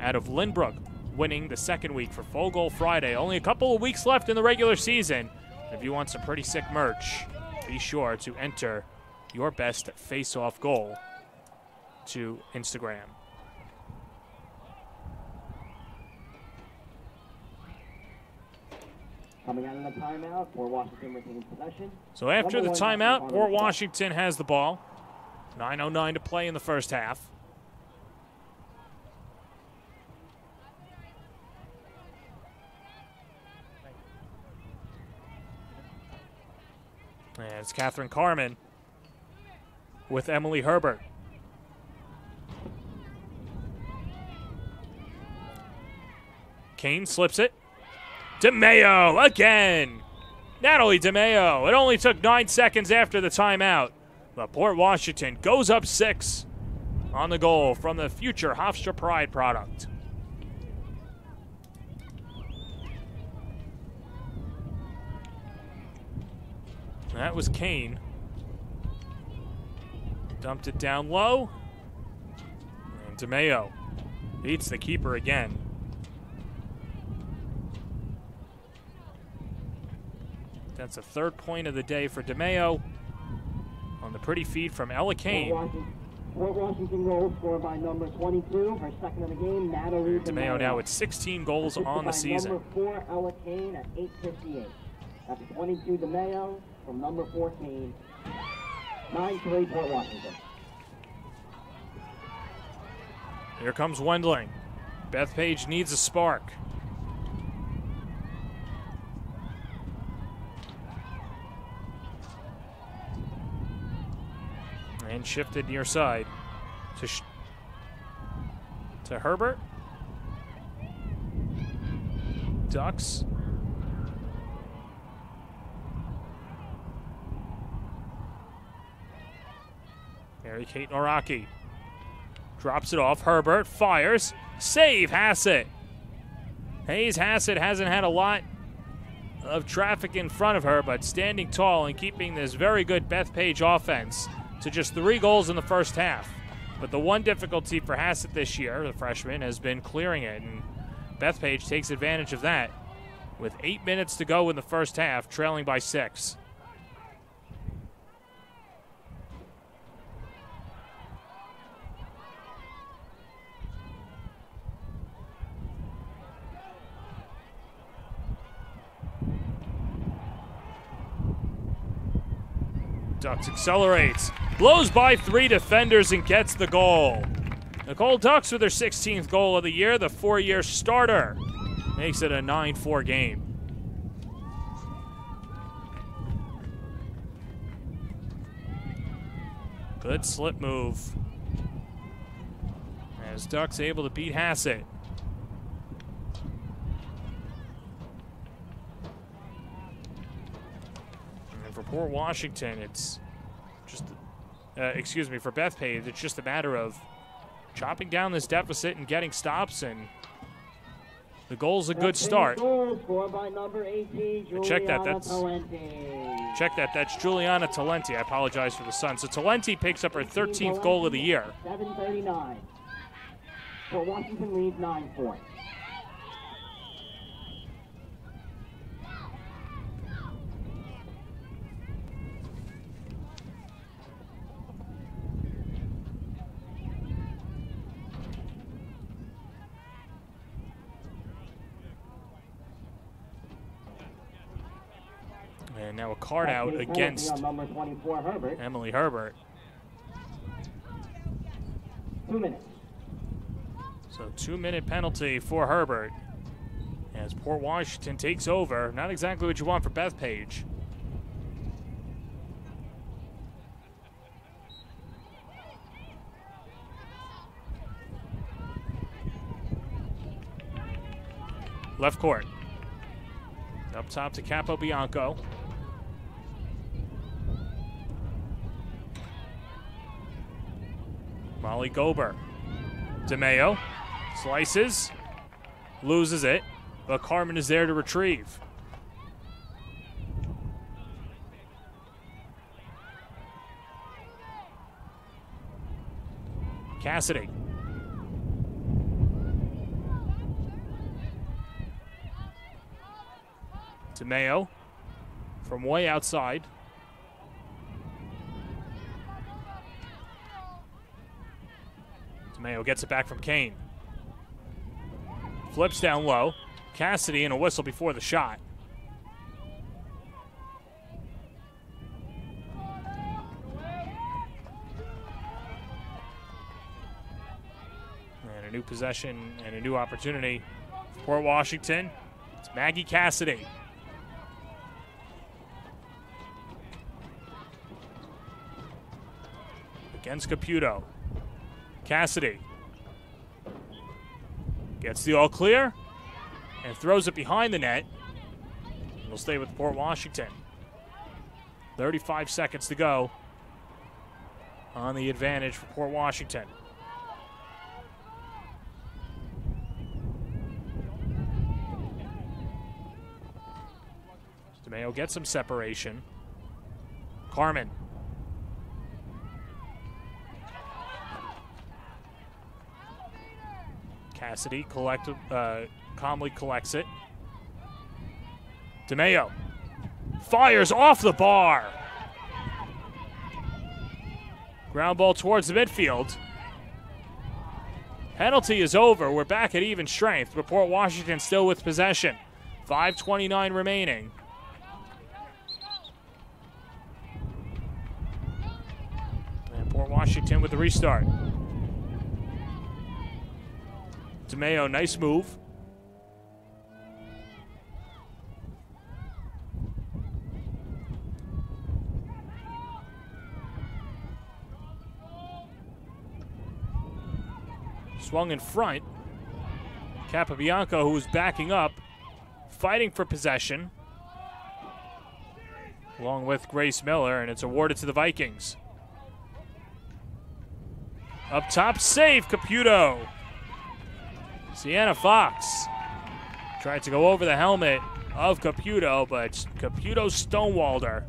out of Lynbrook winning the second week for Goal Friday. Only a couple of weeks left in the regular season. If you want some pretty sick merch, be sure to enter your best face-off goal to Instagram. Coming out of the timeout for Washington retaining possession. So after the timeout, Port Washington has the ball. 9.09 to play in the first half. And it's Catherine Carmen with Emily Herbert. Kane slips it. DeMeo again. Natalie DeMeo. It only took nine seconds after the timeout. But Port Washington goes up six on the goal from the future Hofstra Pride product. That was Kane. Dumped it down low. And DeMeo beats the keeper again. That's a third point of the day for DeMeo on the pretty feed from Ella Kane. Port Washington goals scored by number 22 her second of the game, Natalie DeMeo. now with 16 goals on the season. Number four, Ella Kane at 8.58. That's 22 DeMeo, from number 14. 9-3 Port Washington. Here comes Wendling. Bethpage needs a spark. And shifted near side to to Herbert. Ducks. Mary Kate Noraki drops it off. Herbert fires. Save Hassett. Hayes Hassett hasn't had a lot of traffic in front of her, but standing tall and keeping this very good Bethpage offense to just three goals in the first half. But the one difficulty for Hassett this year, the freshman, has been clearing it, and Bethpage takes advantage of that with eight minutes to go in the first half, trailing by six. Ducks accelerates, blows by three defenders, and gets the goal. Nicole Ducks with her 16th goal of the year, the four year starter. Makes it a 9 4 game. Good slip move. As Ducks able to beat Hassett. And for Washington, it's just, uh, excuse me, for Bethpage, it's just a matter of chopping down this deficit and getting stops, and the goal's a good start. Goal scored by number 18, Check that, that's- Check that, that's Juliana Talenti. I apologize for the sun. So Talenti picks up her 13th goal of the year. 739. Port Washington leads 9-4. And now a card out against number 24, Herbert. Emily Herbert. Two minutes. So two minute penalty for Herbert as Port Washington takes over. Not exactly what you want for Bethpage. Left court. Up top to Capobianco. Molly Gober. DeMeo slices, loses it, but Carmen is there to retrieve. Cassidy. DeMeo from way outside. DeMeo gets it back from Kane. Flips down low. Cassidy and a whistle before the shot. And a new possession and a new opportunity for Port Washington. It's Maggie Cassidy. Against Caputo. Cassidy gets the all clear and throws it behind the net. We'll stay with Port Washington. 35 seconds to go on the advantage for Port Washington. DeMeo gets some separation. Carmen Cassidy collect, uh, calmly collects it. DeMeo fires off the bar. Ground ball towards the midfield. Penalty is over. We're back at even strength, but Port Washington still with possession. 5.29 remaining. And Port Washington with the restart. DeMeo, nice move. Swung in front. Capobianco, who was backing up, fighting for possession, along with Grace Miller, and it's awarded to the Vikings. Up top, save Caputo. Sienna Fox tried to go over the helmet of Caputo, but Caputo stonewalled her.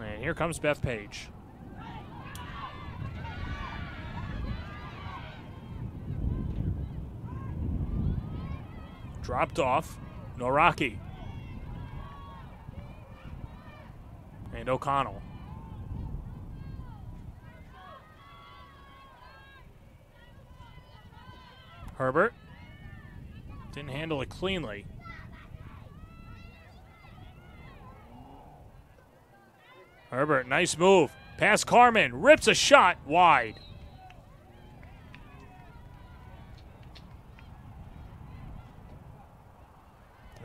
And here comes Bethpage. Dropped off. Noraki. And O'Connell. Herbert. Didn't handle it cleanly. Herbert, nice move. Pass Carmen. Rips a shot wide.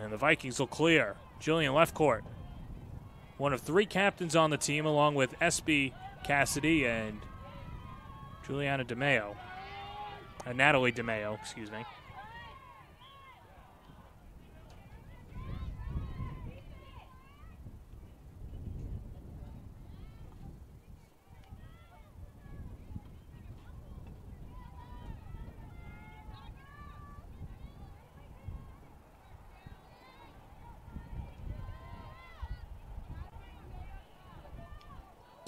And the Vikings will clear. Jillian left court. One of three captains on the team, along with Espy Cassidy and Juliana DeMeo. Uh, Natalie DeMeo, excuse me.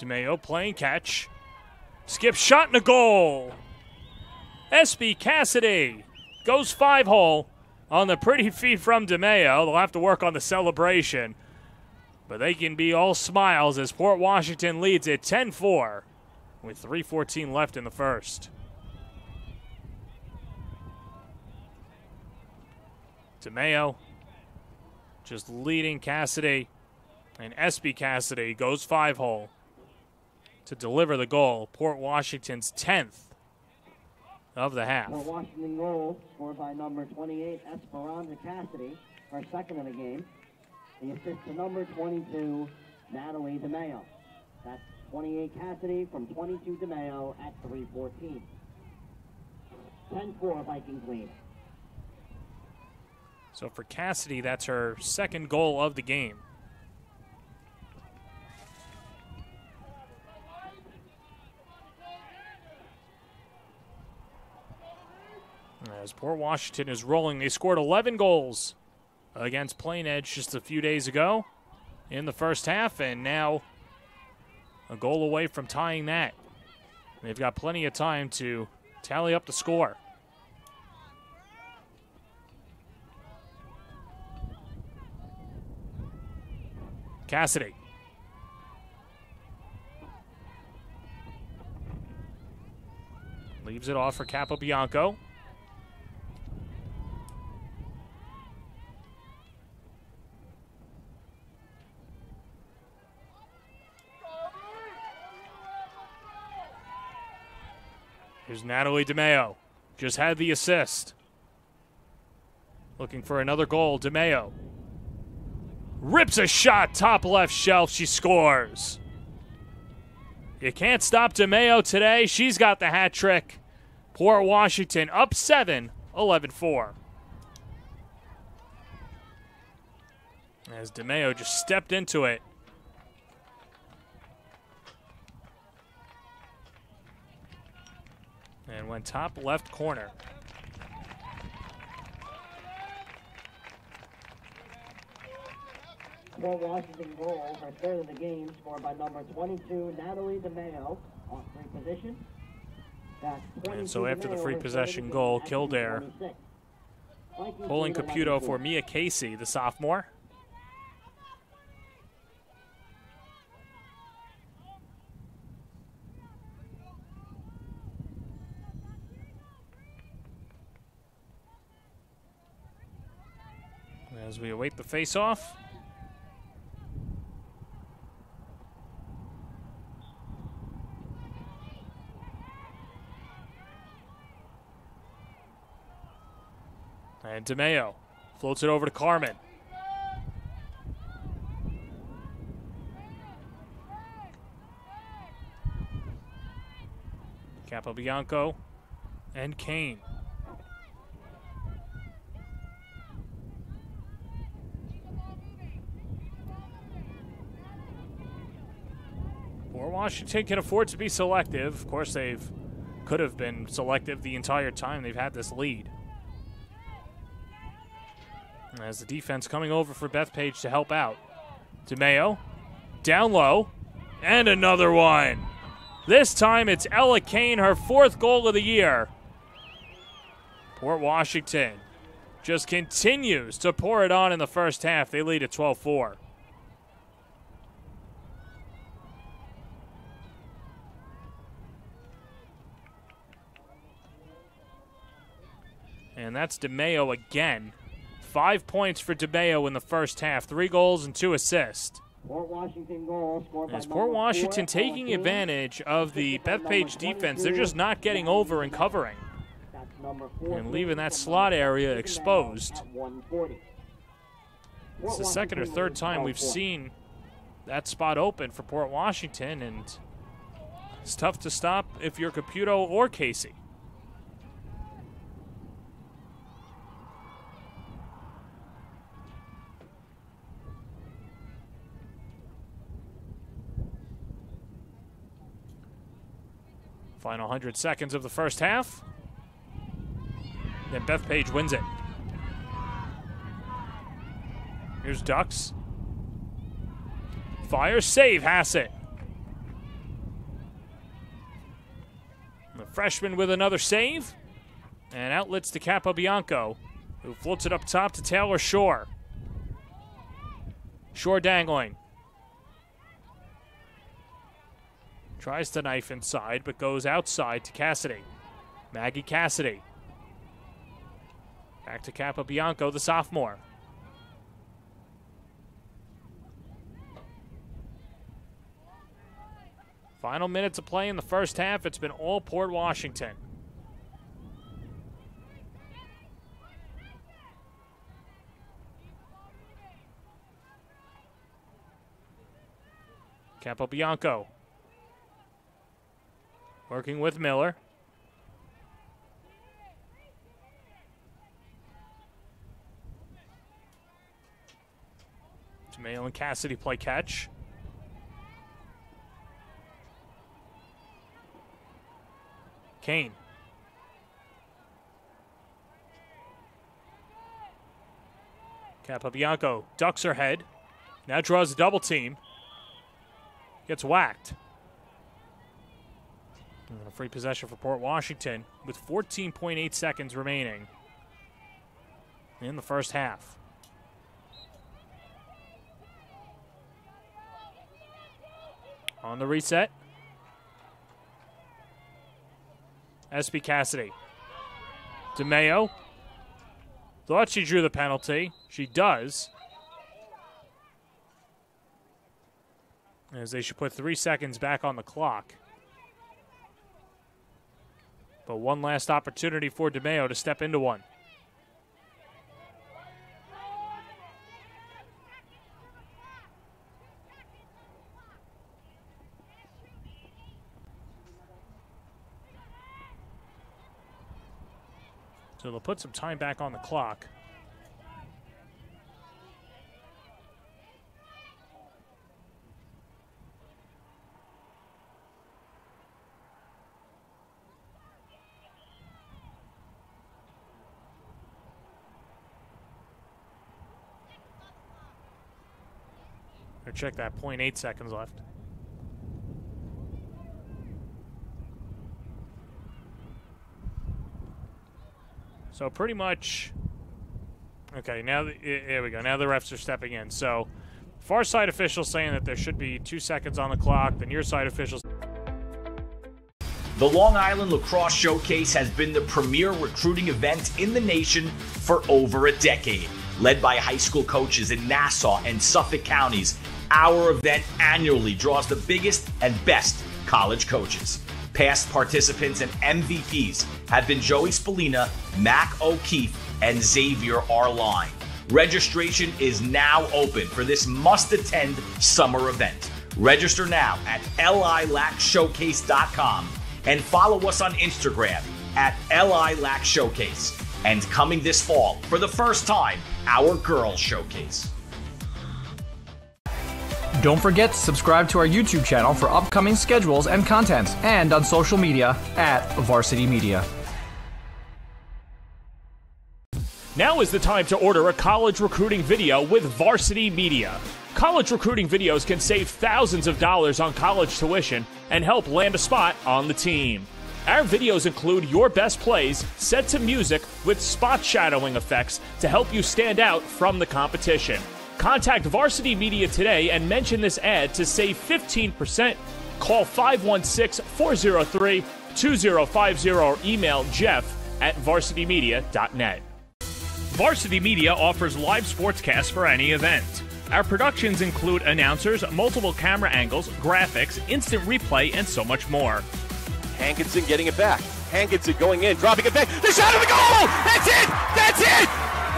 DeMeo playing catch. Skip shot and a goal. Espy Cassidy goes five hole on the pretty feed from DeMeo. They'll have to work on the celebration, but they can be all smiles as Port Washington leads at 10 4 with 3.14 left in the first. DeMeo just leading Cassidy, and Espy Cassidy goes five hole to deliver the goal. Port Washington's 10th of the half. Port Washington goal scored by number 28 Esperanza Cassidy, her second of the game. The assist to number 22 Natalie DeMeo. That's 28 Cassidy from 22 DeMeo at 314. 10-4 Vikings lead. So for Cassidy, that's her second goal of the game. As Port Washington is rolling, they scored 11 goals against Plainedge just a few days ago in the first half, and now a goal away from tying that. They've got plenty of time to tally up the score. Cassidy. Leaves it off for Capobianco. Here's Natalie DeMeo. Just had the assist. Looking for another goal. DeMeo rips a shot top left shelf. She scores. You can't stop DeMeo today. She's got the hat trick. Port Washington up 7, 11 4. As DeMeo just stepped into it. Went top left corner. Port Washington goal, her third of the game, scored by number 22 Natalie DeMeo on free position. And so after the free possession goal, Kildare Pulling Caputo for Mia Casey, the sophomore. As we await the face-off. And DeMeo floats it over to Carmen. Capobianco and Kane. Port Washington can afford to be selective. Of course, they've could have been selective the entire time they've had this lead. As the defense coming over for Bethpage to help out. DeMeo, down low, and another one. This time it's Ella Kane, her fourth goal of the year. Port Washington just continues to pour it on in the first half. They lead at 12 4. And that's DeMeo again. Five points for DeMeo in the first half. Three goals and two assists. Port Washington goal scored As Port Washington four, taking Ella Kane. advantage of the Assisted by number Bethpage defense. They're just not getting over and covering. That's number four, and leaving that slot area exposed. 140. It's the second or third time we've seen that spot open for Port Washington, and it's tough to stop if you're Caputo or Casey. Final 100 seconds of the first half. Then Bethpage wins it. Here's Ducks. Fire save, Hassett. The freshman with another save. And outlets to Capobianco, who floats it up top to Taylor Shore. Shore dangling. Tries to knife inside, but goes outside to Cassidy. Maggie Cassidy. Back to Capobianco, the sophomore. Final minutes of play in the first half. It's been all Port Washington. Capobianco working with Miller. Tamayo and Cassidy play catch. Kane. Capobianco ducks her head. Now draws a double team. Gets whacked. And a free possession for Port Washington with 14.8 seconds remaining in the first half. On the reset, Espy Cassidy. DeMeo. Thought she drew the penalty. She does. As they should put three seconds back on the clock. But one last opportunity for DeMeo to step into one. So they'll put some time back on the clock. Or check that 0.8 seconds left. So pretty much Okay, now the, eh, here we go. Now the refs are stepping in. So, far side officials saying that there should be two seconds on the clock. The near side officials. The Long Island Lacrosse Showcase has been the premier recruiting event in the nation for over a decade. Led by high school coaches in Nassau and Suffolk counties, our event annually draws the biggest and best college coaches. Past participants and MVPs have been Joey Spallina, Mac O'Keefe, and Xavier Arline. Registration is now open for this must attend summer event. Register now at lilacshowcase.com and follow us on Instagram at lilacshowcase. And coming this fall, for the first time, our Girls Showcase. Don't forget to subscribe to our YouTube channel for upcoming schedules and content, and on social media at Varsity Media. Now is the time to order a college recruiting video with Varsity Media. College recruiting videos can save thousands of dollars on college tuition and help land a spot on the team. Our videos include your best plays set to music with spot shadowing effects to help you stand out from the competition. Contact Varsity Media today and mention this ad to save 15%. Call 516 403 2050 or email Jeff at varsitymedia.net. Varsity Media offers live sportscasts for any event. Our productions include announcers, multiple camera angles, graphics, instant replay, and so much more. Hankinson getting it back. Hankinson going in, dropping it back. The shot of the goal! That's it! That's it!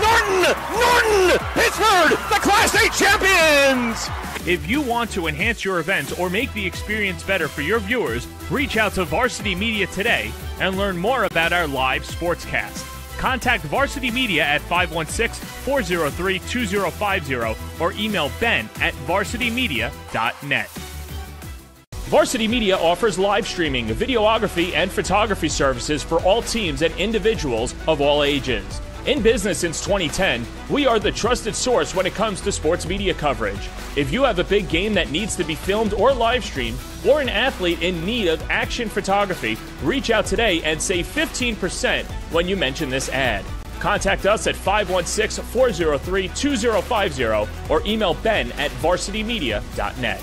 Norton! Norton! Pittsburgh, the Class A champions! If you want to enhance your event or make the experience better for your viewers, reach out to Varsity Media today and learn more about our live sportscast. Contact Varsity Media at 516 403 2050 or email ben at varsitymedia.net. Varsity Media offers live streaming, videography, and photography services for all teams and individuals of all ages. In business since 2010, we are the trusted source when it comes to sports media coverage. If you have a big game that needs to be filmed or live streamed, or an athlete in need of action photography, reach out today and save 15% when you mention this ad. Contact us at 516 403 2050 or email ben at varsitymedia.net.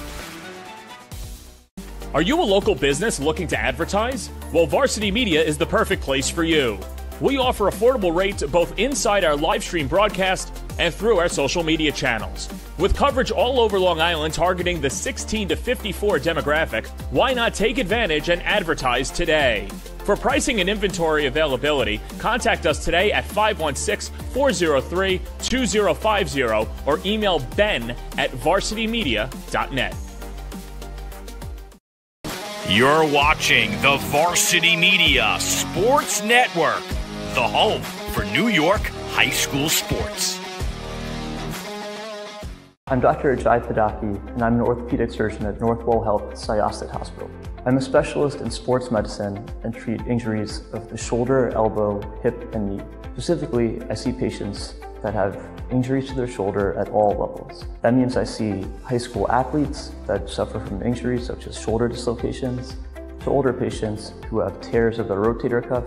Are you a local business looking to advertise? Well, Varsity Media is the perfect place for you. We offer affordable rates both inside our live stream broadcast and through our social media channels. With coverage all over Long Island targeting the 16 to 54 demographic, why not take advantage and advertise today? For pricing and inventory availability, contact us today at 516 403 2050 or email ben at varsitymedia.net. You're watching the Varsity Media Sports Network, the home for New York high school sports. I'm Dr. Ajay Padaki, and I'm an orthopedic surgeon at Northwell Health Syosset Hospital. I'm a specialist in sports medicine and treat injuries of the shoulder, elbow, hip, and knee. Specifically, I see patients that have injuries to their shoulder at all levels. That means I see high school athletes that suffer from injuries such as shoulder dislocations, to older patients who have tears of the rotator cuff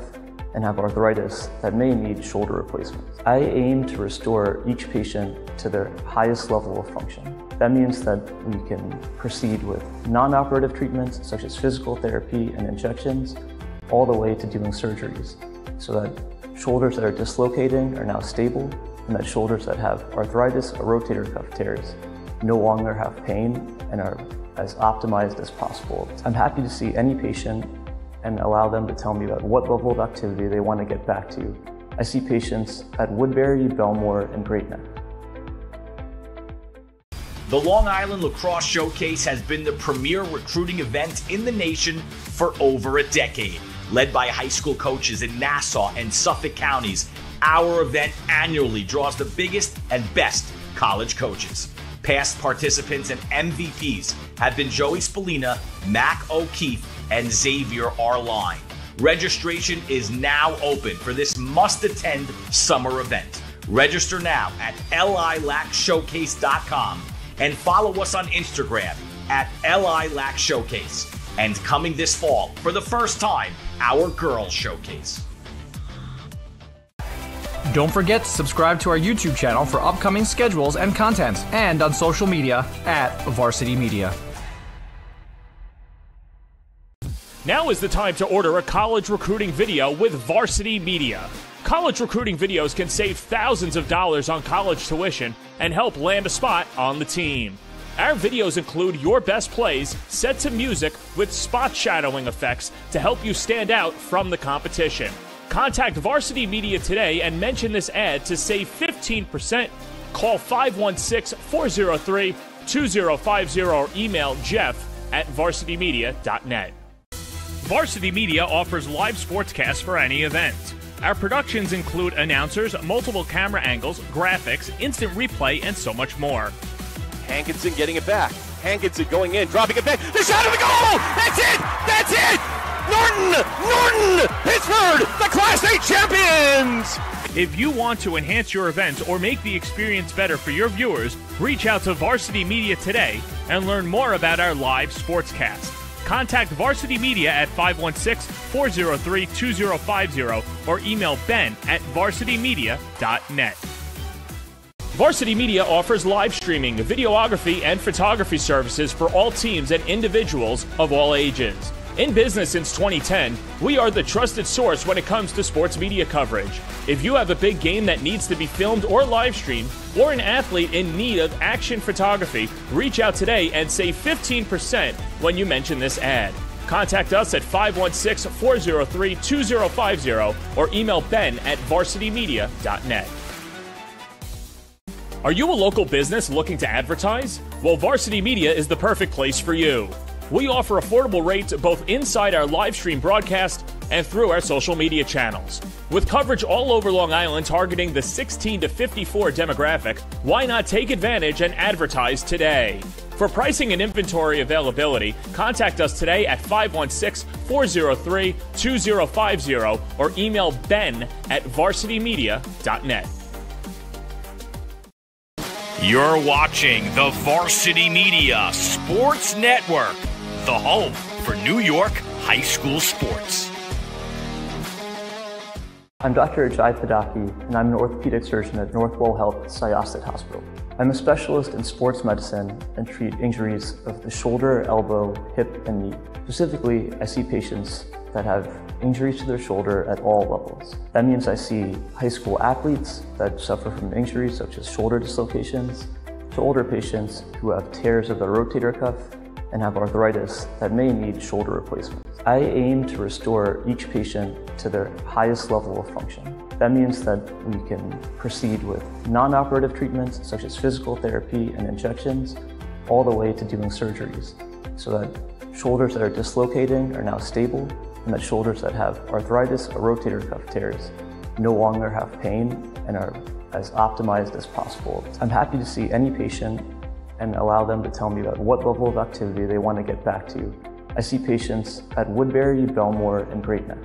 and have arthritis that may need shoulder replacements. I aim to restore each patient to their highest level of function. That means that we can proceed with non-operative treatments such as physical therapy and injections, all the way to doing surgeries, so that shoulders that are dislocating are now stable, and that shoulders that have arthritis or rotator cuff tears no longer have pain and are as optimized as possible. I'm happy to see any patient and allow them to tell me about what level of activity they want to get back to. I see patients at Woodbury, Bellmore, and Great Neck. The Long Island Lacrosse Showcase has been the premier recruiting event in the nation for over a decade. Led by high school coaches in Nassau and Suffolk counties, our event annually draws the biggest and best college coaches. Past participants and MVPs have been Joey Spallina, Mac O'Keefe, and Xavier Arline. Registration is now open for this must attend summer event. Register now at lilacshowcase.com and follow us on Instagram at lilacshowcase. And coming this fall, for the first time, our Girls Showcase. Don't forget to subscribe to our YouTube channel for upcoming schedules and content, and on social media at Varsity Media. Now is the time to order a college recruiting video with Varsity Media. College recruiting videos can save thousands of dollars on college tuition and help land a spot on the team. Our videos include your best plays set to music with spot shadowing effects to help you stand out from the competition. Contact Varsity Media today and mention this ad to save 15%. Call 516 403 2050 or email jeff at varsitymedia.net. Varsity Media offers live sportscasts for any event. Our productions include announcers, multiple camera angles, graphics, instant replay, and so much more. Hankinson getting it back. Hankinson going in, dropping it back. The shot of the goal! That's it! That's it! Norton! Norton! Pittsburgh, the Class A champions! If you want to enhance your event or make the experience better for your viewers, reach out to Varsity Media today and learn more about our live sportscast. Contact Varsity Media at 516 403 2050 or email ben at varsitymedia.net. Varsity Media offers live streaming, videography, and photography services for all teams and individuals of all ages. In business since 2010, we are the trusted source when it comes to sports media coverage. If you have a big game that needs to be filmed or live streamed, or an athlete in need of action photography, reach out today and save 15% when you mention this ad. Contact us at 516 403 2050 or email ben at varsitymedia.net. Are you a local business looking to advertise? Well, Varsity Media is the perfect place for you. We offer affordable rates both inside our live stream broadcast and through our social media channels. With coverage all over Long Island targeting the 16 to 54 demographic, why not take advantage and advertise today? For pricing and inventory availability, contact us today at 516 403 2050 or email ben at varsitymedia.net. You're watching the Varsity Media Sports Network, the home for New York high school sports. I'm Dr. Ajay Padaki, and I'm an orthopedic surgeon at Northwell Health Syosset Hospital. I'm a specialist in sports medicine and treat injuries of the shoulder, elbow, hip, and knee. Specifically, I see patients that have injuries to their shoulder at all levels. That means I see high school athletes that suffer from injuries such as shoulder dislocations, to older patients who have tears of the rotator cuff and have arthritis that may need shoulder replacement. I aim to restore each patient to their highest level of function. That means that we can proceed with non-operative treatments such as physical therapy and injections, all the way to doing surgeries, so that shoulders that are dislocating are now stable, and that shoulders that have arthritis or rotator cuff tears no longer have pain and are as optimized as possible. I'm happy to see any patient and allow them to tell me about what level of activity they want to get back to. I see patients at Woodbury, Bellmore, and Great Neck.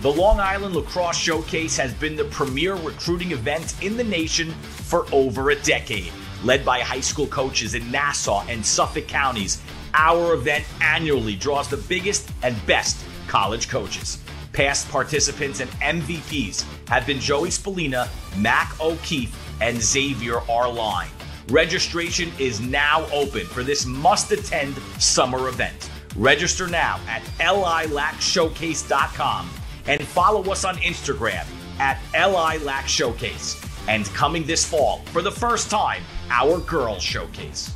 The Long Island Lacrosse Showcase has been the premier recruiting event in the nation for over a decade. Led by high school coaches in Nassau and Suffolk counties, our event annually draws the biggest and best college coaches. Past participants and MVPs have been Joey Spallina, Mac O'Keefe, and Xavier Arline. Registration is now open for this must attend summer event. Register now at lilacshowcase.com and follow us on Instagram at lilacshowcase. And coming this fall, for the first time, our Girls Showcase.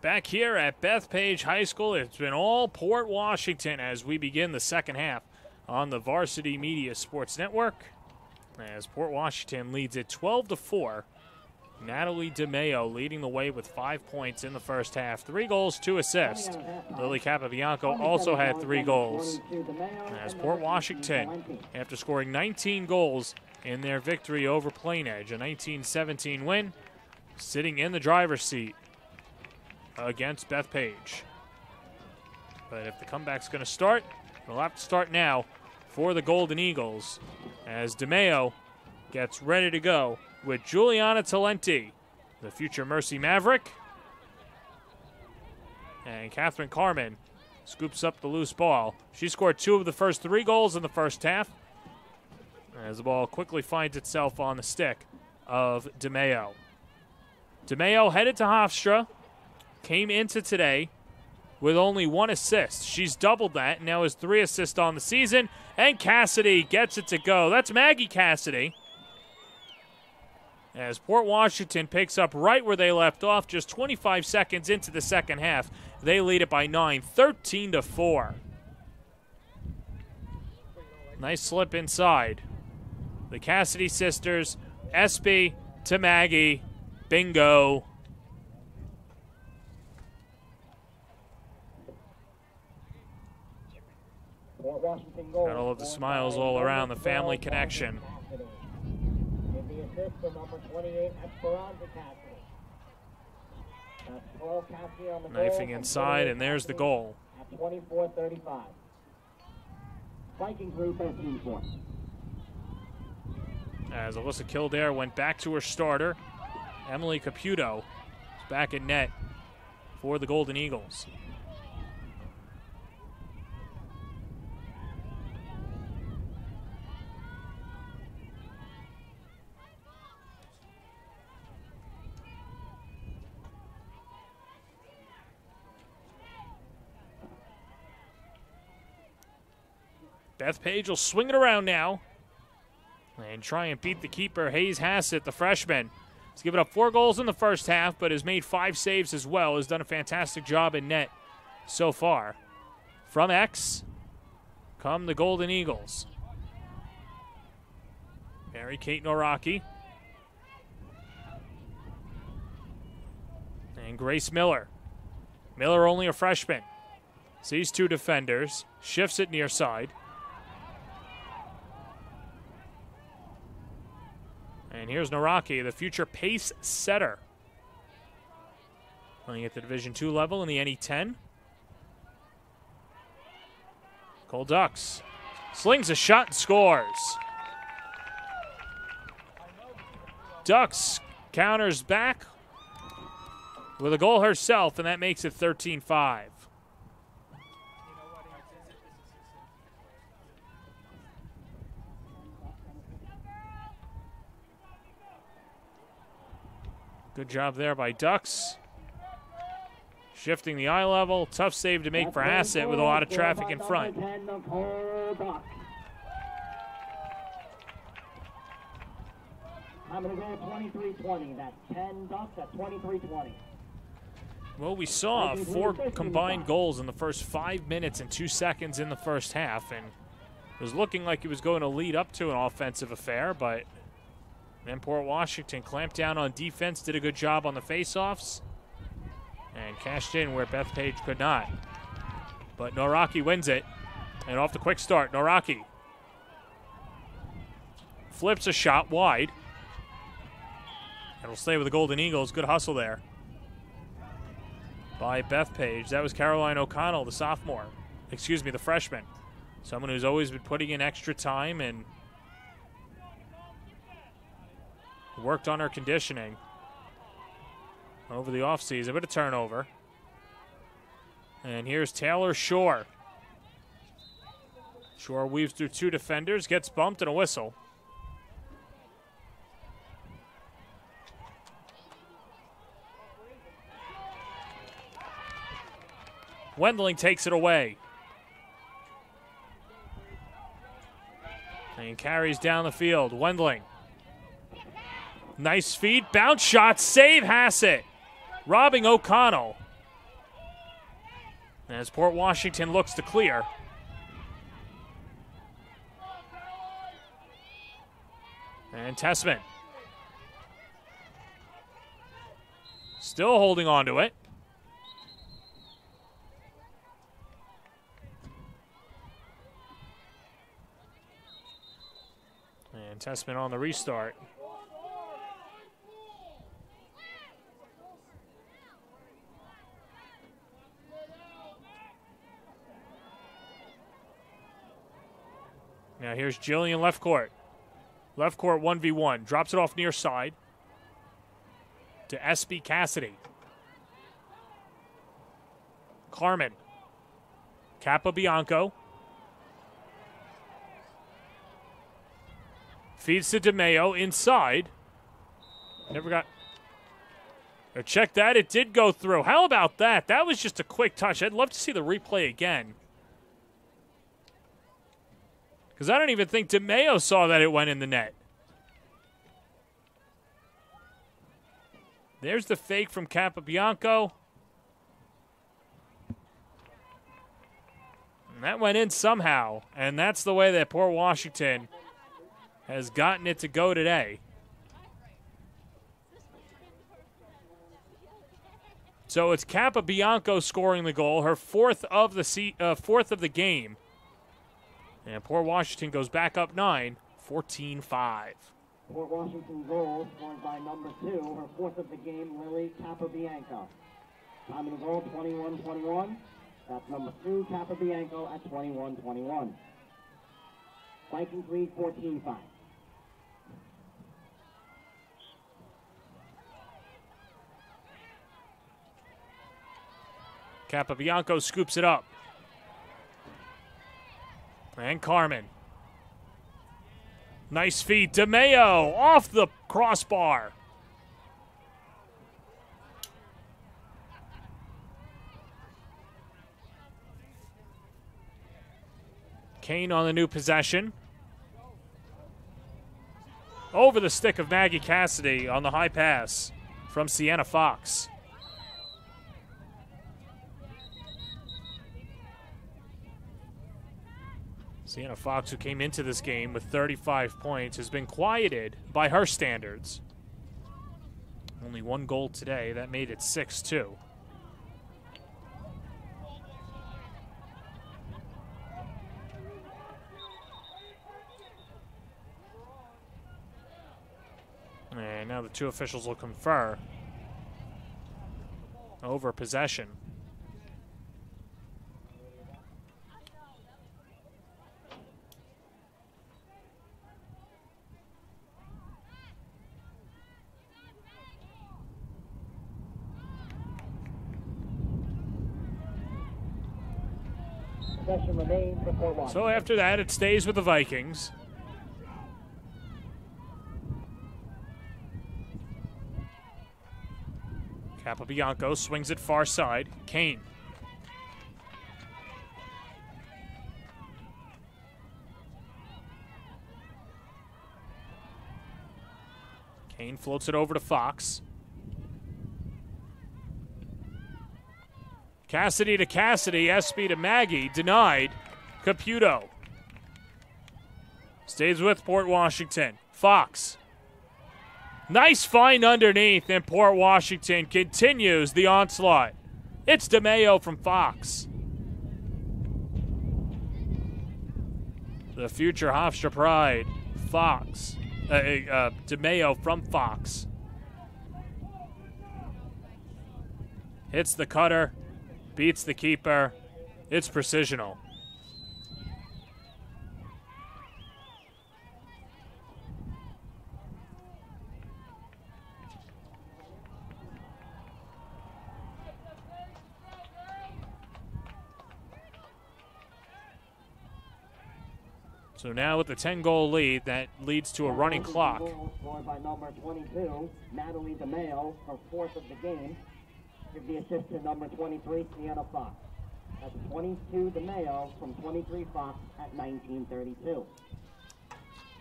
Back here at Bethpage High School, it's been all Port Washington as we begin the second half on the Varsity Media Sports Network. As Port Washington leads it 12 to 4. Natalie DeMeo leading the way with five points in the first half. Three goals, two assists. Lily Capobianco also had three goals. As Port Washington, after scoring 19 goals in their victory over Plainedge, a 19-17 win, sitting in the driver's seat against Bethpage. But if the comeback's going to start, it'll have to start now for the Golden Eagles as DeMeo gets ready to go with Juliana Talenti, the future Mercy Maverick, and Catherine Carmen scoops up the loose ball. She scored two of the first three goals in the first half. As the ball quickly finds itself on the stick of DeMeo. DeMeo headed to Hofstra, came into today with only one assist. She's doubled that, and now has three assists on the season. And Cassidy gets it to go. That's Maggie Cassidy. As Port Washington picks up right where they left off, just 25 seconds into the second half. They lead it by nine, 13 to 4. Nice slip inside. The Cassidy sisters, Espy to Maggie, bingo. Port Washington goal. Got all of the smiles all around, the family connection. Give the assist for number 28, Esperanza Cassidy. That's Pearl Cassidy on the goal Knifing inside, and there's the goal. At 24-35. Vikings lead 13 points. As Alyssa Kildare went back to her starter, Emily Caputo is back in net for the Golden Eagles. Bethpage will swing it around now and try and beat the keeper, Hayes Hassett, the freshman. He's given up four goals in the first half, but has made five saves as well. Has done a fantastic job in net so far. From X come the Golden Eagles. Mary Kate Noraki. And Grace Miller. Miller only a freshman. Sees two defenders, shifts it near side. And here's Naraki, the future pace setter. Playing at the Division two level in the NE10. Cole Ducks slings a shot and scores. Ducks counters back with a goal herself, and that makes it 13 5. Good job there by Ducks. Shifting the eye level. Tough save to make for Hassett with a lot of traffic in front. I'm going to go 23-20. That's 10 ducks at 23-20. Well, we saw four combined goals in the first five minutes and two seconds in the first half, and it was looking like it was going to lead up to an offensive affair, but then Port Washington clamped down on defense, did a good job on the faceoffs, and cashed in where Bethpage could not. But Noraki wins it, and off the quick start, Noraki flips a shot wide, and will stay with the Golden Eagles. Good hustle there by Bethpage. That was Caroline O'Connell, the sophomore. Excuse me, the freshman. Someone who's always been putting in extra time and worked on her conditioning over the offseason. But a turnover. And here's Taylor Shore. Shore weaves through two defenders, gets bumped, and a whistle. Wendling takes it away. And carries down the field. Wendling. Nice feed. Bounce shot. Save Hassett. Robbing O'Connell. As Port Washington looks to clear. And Tessman. Still holding on to it. And Tessman on the restart. Now here's Jillian left court. Left court 1v1. Drops it off near side to Espy Cassidy. Carmen Capobianco. Feeds to DeMeo inside. Never got. Check that. It did go through. How about that? That was just a quick touch. I'd love to see the replay again. Because I don't even think DeMeo saw that it went in the net. There's the fake from Capobianco. And that went in somehow. And that's the way that Port Washington has gotten it to go today. So it's Capobianco scoring the goal, her fourth of the se- uh, fourth of the game. And Port Washington goes back up nine, 14 5. Port Washington goal scored by number two, her fourth of the game, Lily Capobianco. Time of the goal, 21-21. That's number two, Capobianco at 21-21. Vikings lead 14-5. Capobianco scoops it up. And Carmen. Nice feed. DeMeo off the crossbar. Kane on the new possession. Over the stick of Maggie Cassidy on the high pass from Sienna Fox. Sienna Fox, who came into this game with 35 points, has been quieted by her standards. Only one goal today. That made it 6 2. And now the two officials will confer over possession. For So after that, it stays with the Vikings. Capobianco swings it far side. Kane. Kane floats it over to Fox. Cassidy to Cassidy, Espy to Maggie, denied. Caputo. Stays with Port Washington. Fox. Nice find underneath, and Port Washington continues the onslaught. It's DeMeo from Fox. The future Hofstra Pride, Fox. Uh, uh, DeMeo from Fox. Hits the cutter, beats the keeper. It's precisional. So now with the 10 goal lead, that leads to a running clock. Scored by number 22, Natalie DeMeo, her fourth of the game. The assist to number 23, Sienna Fox. That's 22 DeMeo from 23 Fox at 1932.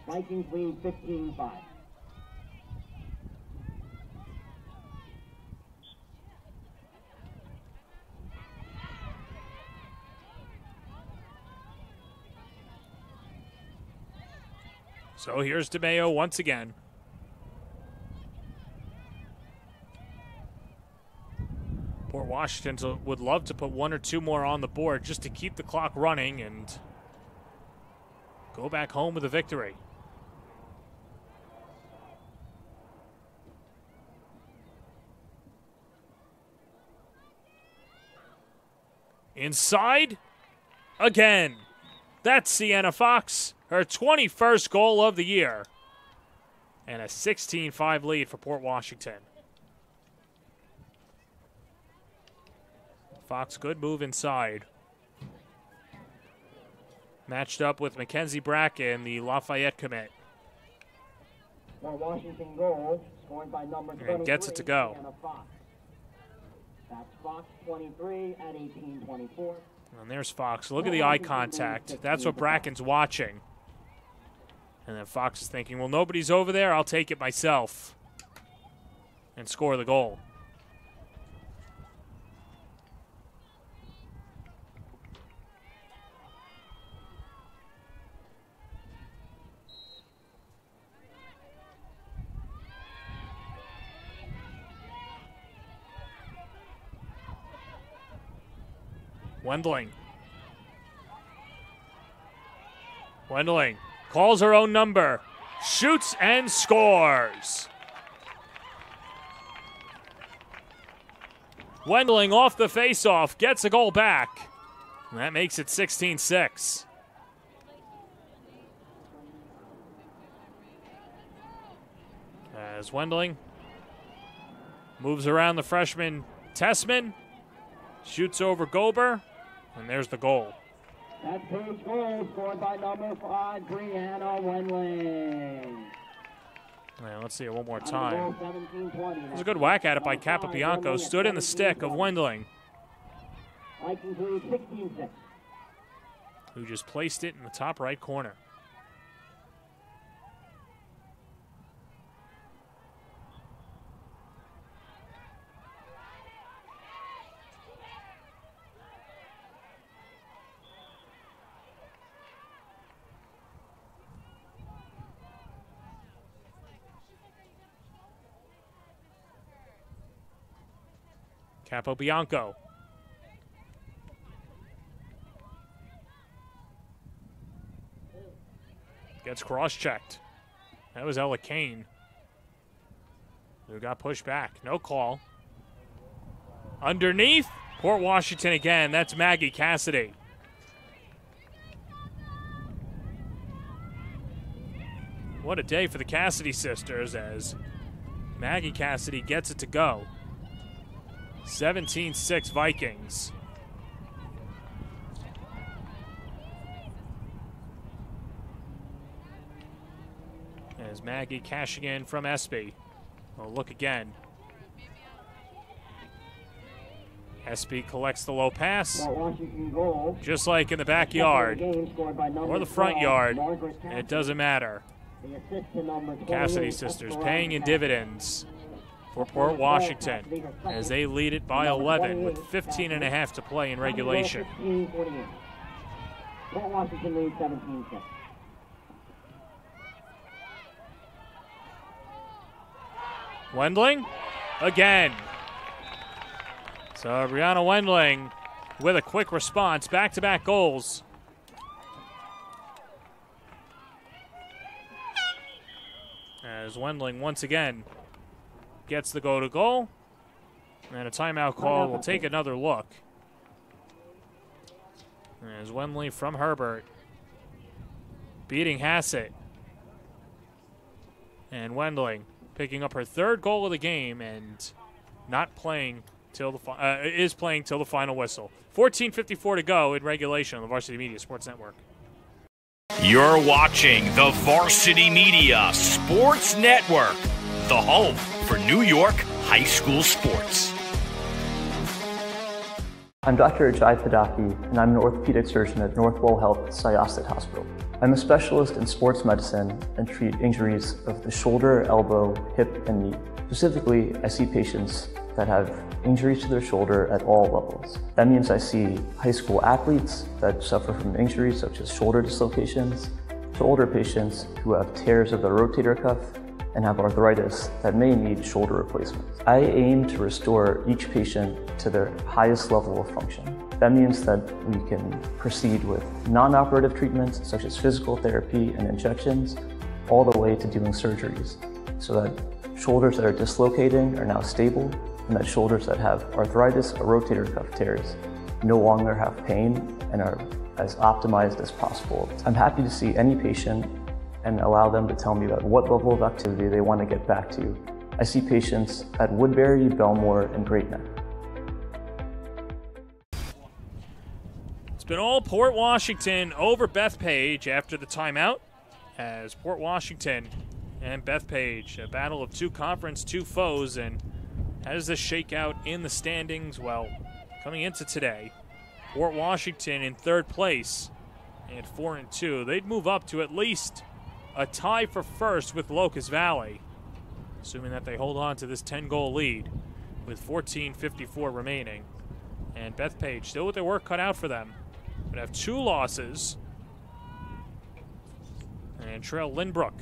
Vikings lead 15-5. So here's DeMeo once again. Port Washington would love to put one or two more on the board just to keep the clock running and go back home with a victory. Inside again. That's Sienna Fox, her 21st goal of the year, and a 16 5 lead for Port Washington. Fox, good move inside. Matched up with Mackenzie Bracken, the Lafayette commit. Washington goal, scored by number And 23. gets it to go. Fox. That's Fox 23 at 18-24. And there's Fox. Look at the eye contact. That's what Bracken's watching. And then Fox is thinking, well, nobody's over there. I'll take it myself. And score the goal. Wendling. Wendling calls her own number, shoots and scores. Wendling off the faceoff gets a goal back. And that makes it 16 6. As Wendling moves around the freshman Tessman, shoots over Gober, and there's the goal. That page goal scored by number five, Brianna Wendling. Yeah, let's see it one more time. goal, 17-20. It was a good whack at it by Capobianco. Stood in the stick of Wendling, Vikings lead 16-6. who just placed it in the top right corner. Capobianco. Gets cross checked. That was Ella Kane. Who got pushed back. No call. Underneath. Port Washington again. That's Maggie Cassidy. What a day for the Cassidy sisters as Maggie Cassidy gets it to go. 17 6 Vikings. As Maggie cashing in from Espy. Oh, look again. Espy collects the low pass, Port Washington goal. just like in the backyard game scored by number or the front yard, it doesn't matter. The assist to number 28, Cassidy sisters paying in dividends for Port Washington as they lead it by 11 with 15 and a half to play in regulation. Port Washington leads 17-6. Wendling again. So Brianna Wendling with a quick response, back to back goals. As Wendling once again gets the go to goal. And a timeout call. We'll take another look. As Wendling from Herbert beating Hassett. And Wendling picking up her third goal of the game and not playing till the fi- uh, is playing till the final whistle. 14:54 to go in regulation on the Varsity Media Sports Network. You're watching the Varsity Media Sports Network, the home for New York high school sports. I'm Dr. Ajay Padaki, and I'm an orthopedic surgeon at Northwell Health Syosset Hospital. I'm a specialist in sports medicine and treat injuries of the shoulder, elbow, hip, and knee. Specifically, I see patients that have injuries to their shoulder at all levels. That means I see high school athletes that suffer from injuries such as shoulder dislocations, to older patients who have tears of the rotator cuff and have arthritis that may need shoulder replacements. I aim to restore each patient to their highest level of function. That means that we can proceed with non-operative treatments such as physical therapy and injections, all the way to doing surgeries, so that shoulders that are dislocating are now stable, and that shoulders that have arthritis or rotator cuff tears no longer have pain and are as optimized as possible. I'm happy to see any patient and allow them to tell me about what level of activity they want to get back to. I see patients at Woodbury, Bellmore, and Great Neck. It's been all Port Washington over Bethpage after the timeout as Port Washington and Bethpage, a battle of two conference, two foes, and how does this shake out in the standings? Well, coming into today, Port Washington in third place at four and two. They'd move up to at least a tie for first with Locust Valley, assuming that they hold on to this 10 goal lead with 14.54 remaining. And Bethpage still with their work cut out for them, but have two losses. And trail Lynbrook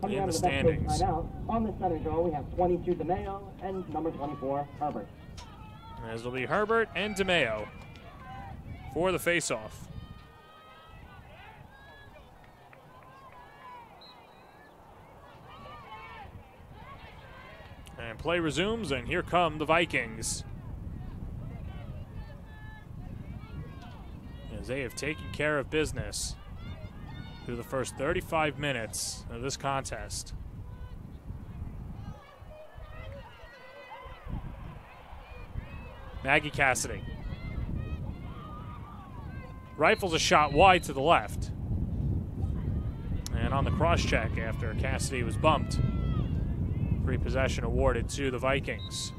Coming in the the standings. timeout, on the center goal, we have 22 DeMeo and number 24, Herbert. As it'll be Herbert and DeMeo for the faceoff. And play resumes, and here come the Vikings. As they have taken care of business through the first 35 minutes of this contest. Maggie Cassidy. Rifles a shot wide to the left. And on the cross check after Cassidy was bumped. Free possession awarded to the Vikings.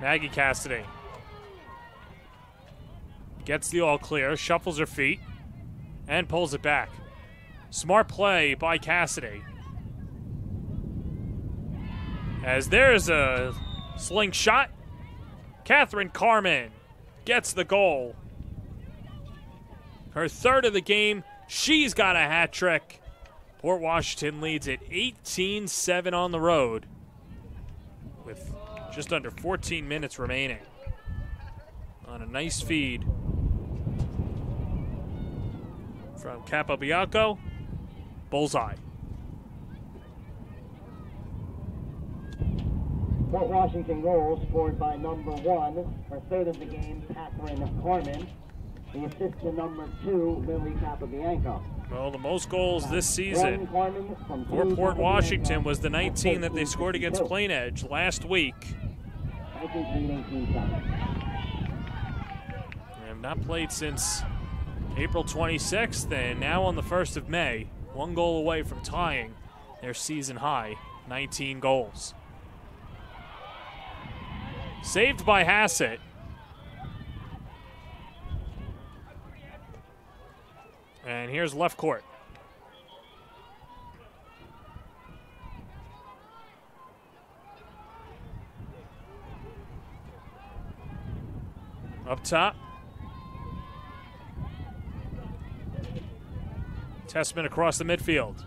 Maggie Cassidy gets the all clear, shuffles her feet, and pulls it back. Smart play by Cassidy. As there's a slingshot, Catherine Carmen gets the goal. Her third of the game. She's got a hat trick. Port Washington leads at 18 7 on the road with just under 14 minutes remaining. On a nice feed from Capobianco. Bullseye. Port Washington goal scored by number one, her third of the game, Catherine Carmen. The assist to number two, Lily Capobianco. Well, the most goals this season for Port Washington was the 19 that they scored against 52. Plainedge last week. Vikings lead 18-7. They have not played since April 26th, and now on the 1st of May, one goal away from tying their season high 19 goals. Saved by Hassett. And here's left court. Up top. Testament across the midfield.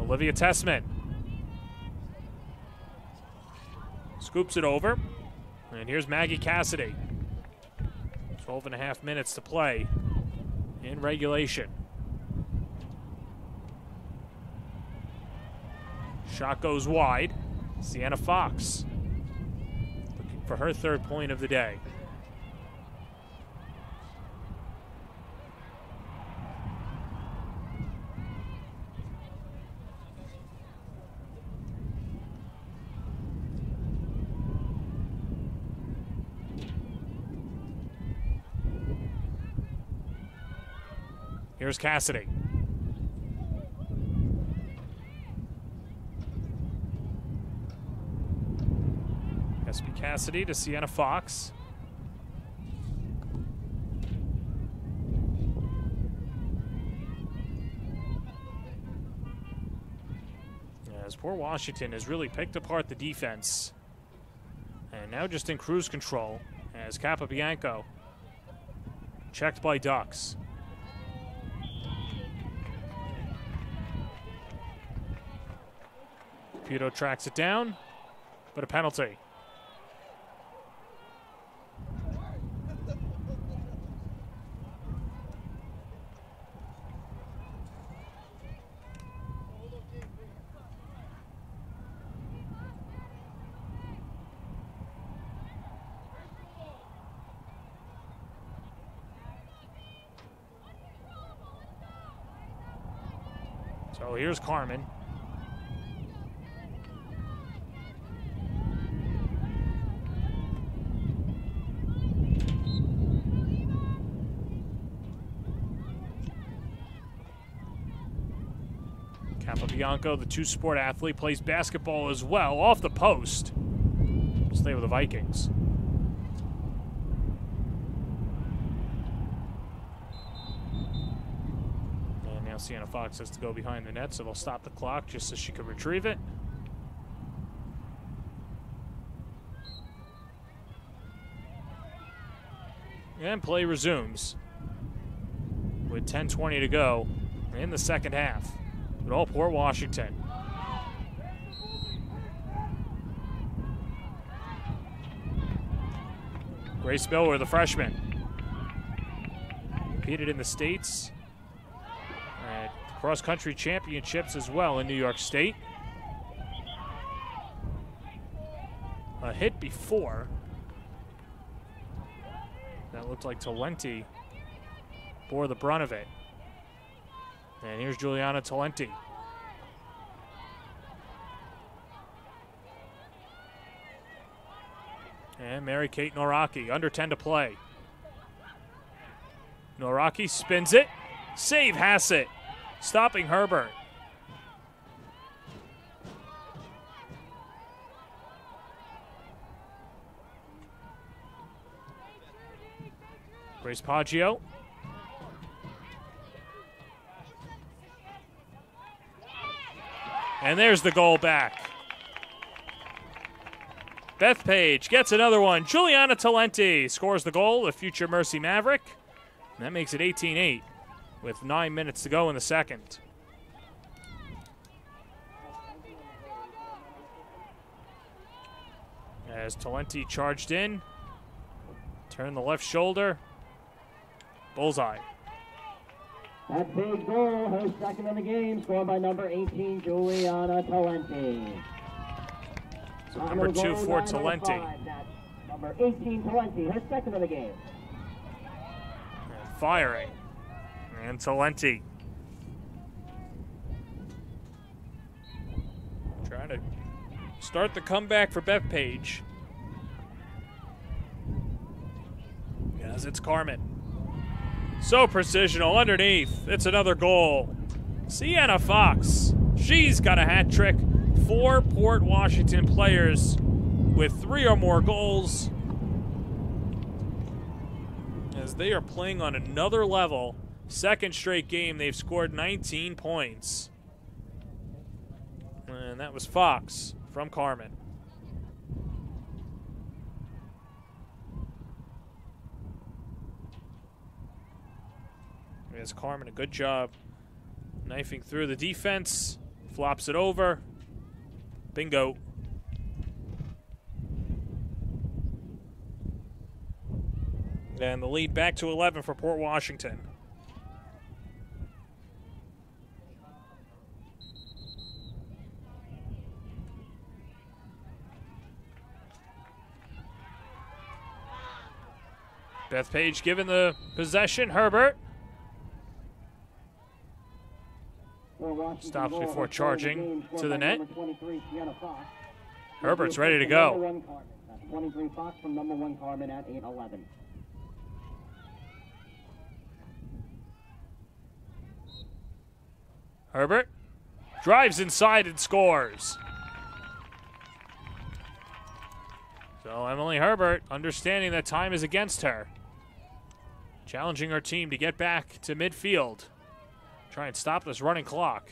Olivia Testament. Scoops it over. And here's Maggie Cassidy. 12 and a half minutes to play in regulation. Shot goes wide. Sienna Fox looking for her third point of the day. Here's Cassidy. Espy Cassidy to Sienna Fox. As Port Washington has really picked apart the defense. And now just in cruise control as Capobianco checked by Ducks. Pito tracks it down, but a penalty. So here's Carmen. Capobianco, the two sport athlete, plays basketball as well off the post. Stay with the Vikings. And now Sienna Fox has to go behind the net, so they'll stop the clock just so she can retrieve it. And play resumes with 10:20 to go in the second half. But oh, all Port Washington. Grace Miller, the freshman. Competed in the States at cross country championships as well in New York State. A hit before. That looked like Talenti bore the brunt of it. And here's Juliana Talenti. And Mary Kate Noraki, under 10 to play. Noraki spins it. Save Hassett, stopping Herbert. Grace Paggio. And there's the goal back. Bethpage gets another one. Juliana Talenti scores the goal, the future Mercy Maverick. And that makes it 18 8 with nine minutes to go in the second. As Talenti charged in, turn the left shoulder, bullseye. That big goal, her second in the game, scored by number 18, Juliana Talenti. So number two for Talenti. Number 18, Talenti, her second of the game. And firing. And Talenti. Trying to start the comeback for Bethpage. As it's Carmen. So precisional underneath. It's another goal. Sienna Fox. She's got a hat trick. Four Port Washington players with three or more goals. As they are playing on another level. Second straight game, they've scored 19 points. And that was Fox from Carmen. As Carmen, a good job knifing through the defense, flops it over. Bingo. And the lead back to 11 for Port Washington. Bethpage given the possession. Herbert. Stops before charging to the net. Herbert's ready to go. 23 Fox from number one Carmen at 8-11. Herbert drives inside and scores. So Emily Herbert, understanding that time is against her, challenging her team to get back to midfield. Try and stop this running clock.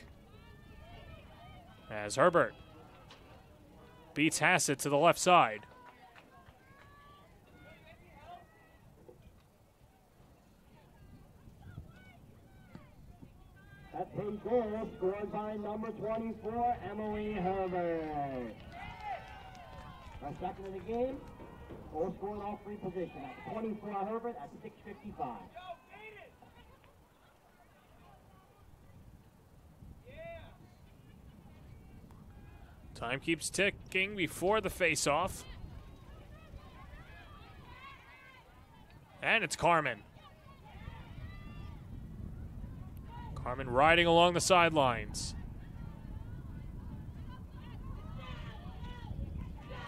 As Herbert beats Hassett to the left side. That big goal scored by number 24, Emily Herbert. Our second of the game, goal scored off free position. At 24 Herbert at 6.55. Time keeps ticking before the face-off. And it's Carmen. Carmen riding along the sidelines.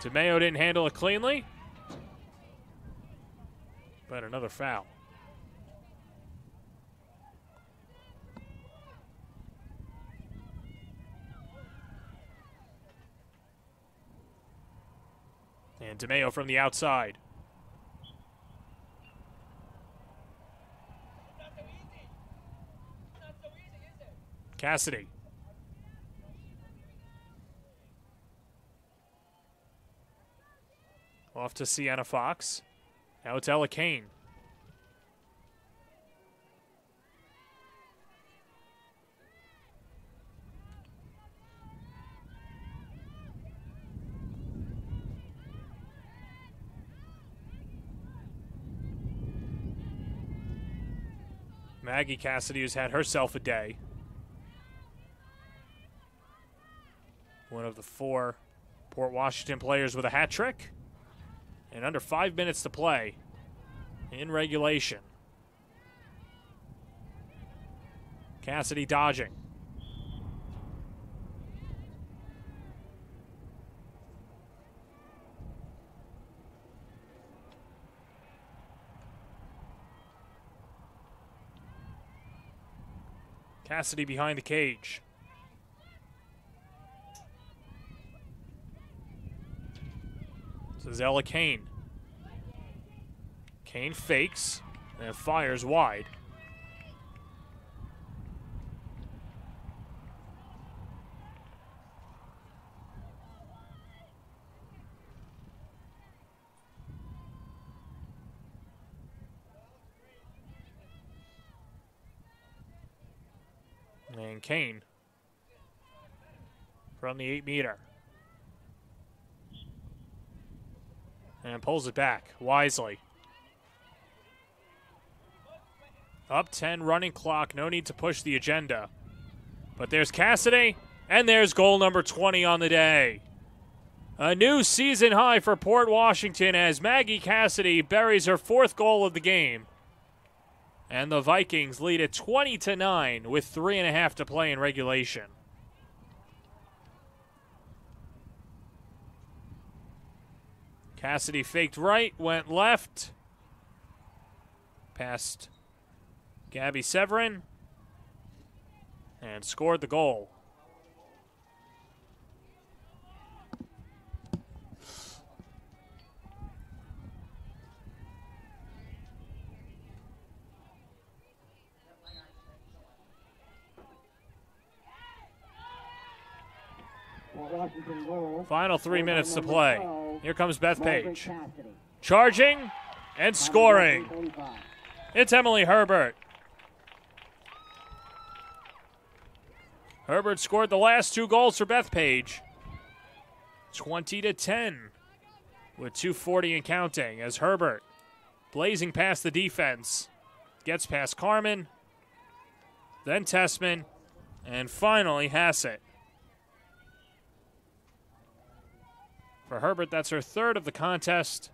DeMeo didn't handle it cleanly. But another foul. And DeMeo from the outside. Cassidy. Off to Sienna Fox. Now it's Ella Kane. Maggie Cassidy has had herself a day. One of the four Port Washington players with a hat trick. And under five minutes to play in regulation. Cassidy dodging. Cassidy behind the cage. This is Ella Kane. Kane fakes and fires wide. And Kane from the eight meter. And pulls it back wisely. Up 10 running clock. No need to push the agenda. But there's Cassidy, and there's goal number 20 on the day. A new season high for Port Washington as Maggie Cassidy buries her fourth goal of the game. And the Vikings lead it 20 to 9 with three and a half to play in regulation. Cassidy faked right, went left, past Gabby Severin, and scored the goal. Final three minutes to play. Here comes Bethpage. Charging and scoring. It's Emily Herbert. Herbert scored the last two goals for Bethpage. 20 to 10 with 240 and counting as Herbert blazing past the defense gets past Carmen, then Tessman, and finally Hassett. For Herbert, that's her third of the contest.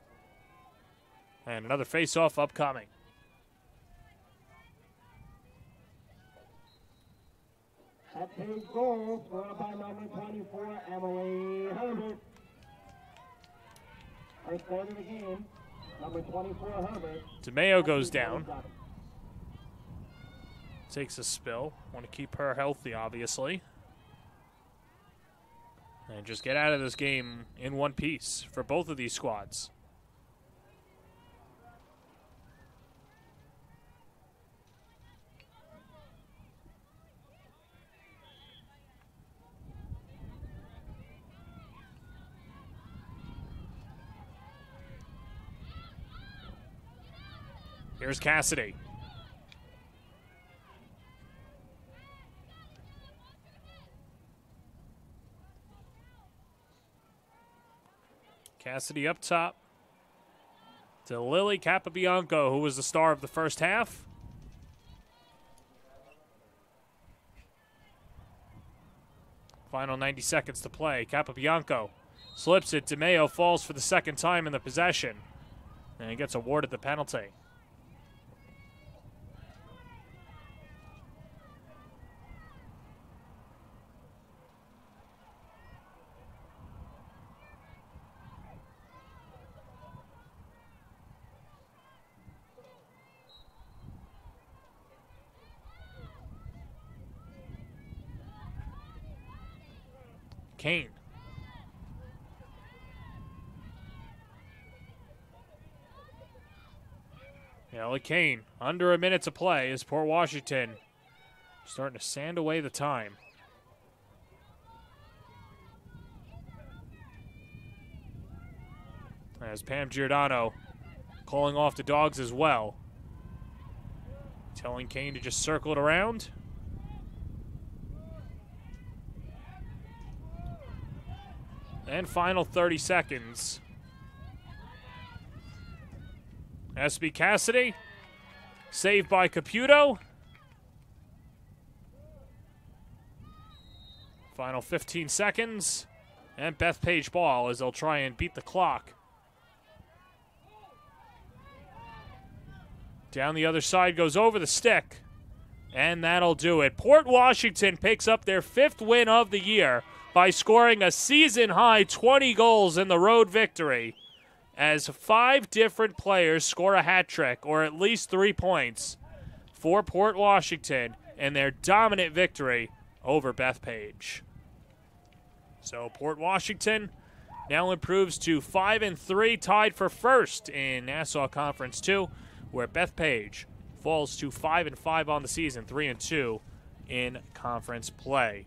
And another face-off upcoming. That Page goal scored by number 24, Emily Herbert. Her third of the game. Number 24, Herbert. DeMeo goes down. Takes a spill. Want to keep her healthy, obviously. And just get out of this game in one piece for both of these squads. Here's Cassidy. Cassidy up top to Lily Capobianco, who was the star of the first half. Final 90 seconds to play. Capobianco slips it. DeMeo falls for the second time in the possession and gets awarded the penalty. Kane. Ellie Kane, under a minute to play as Port Washington starting to sand away the time. As Pam Giordano calling off the dogs as well. Telling Kane to just circle it around. And final 30 seconds. Espy Cassidy, saved by Caputo. Final 15 seconds. And Bethpage ball as they'll try and beat the clock. Down the other side goes over the stick. And that'll do it. Port Washington picks up their fifth win of the year by scoring a season high 20 goals in the road victory. As five different players score a hat trick or at least three points for Port Washington in their dominant victory over Bethpage. So Port Washington now improves to 5 and 3, tied for first in Nassau Conference 2 where Bethpage falls to 5 and 5 on the season, 3 and 2 in conference play.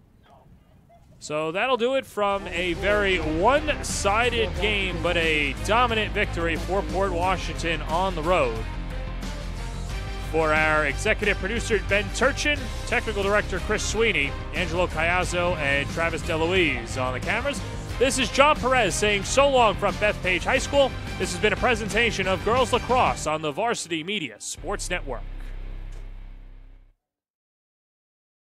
So that'll do it from a very one sided game, but a dominant victory for Port Washington on the road. For our executive producer, Ben Turchin, technical director, Chris Sweeney, Angelo Cayazzo, and Travis DeLuise on the cameras, this is John Perez saying so long from Bethpage High School. This has been a presentation of girls lacrosse on the Varsity Media Sports Network.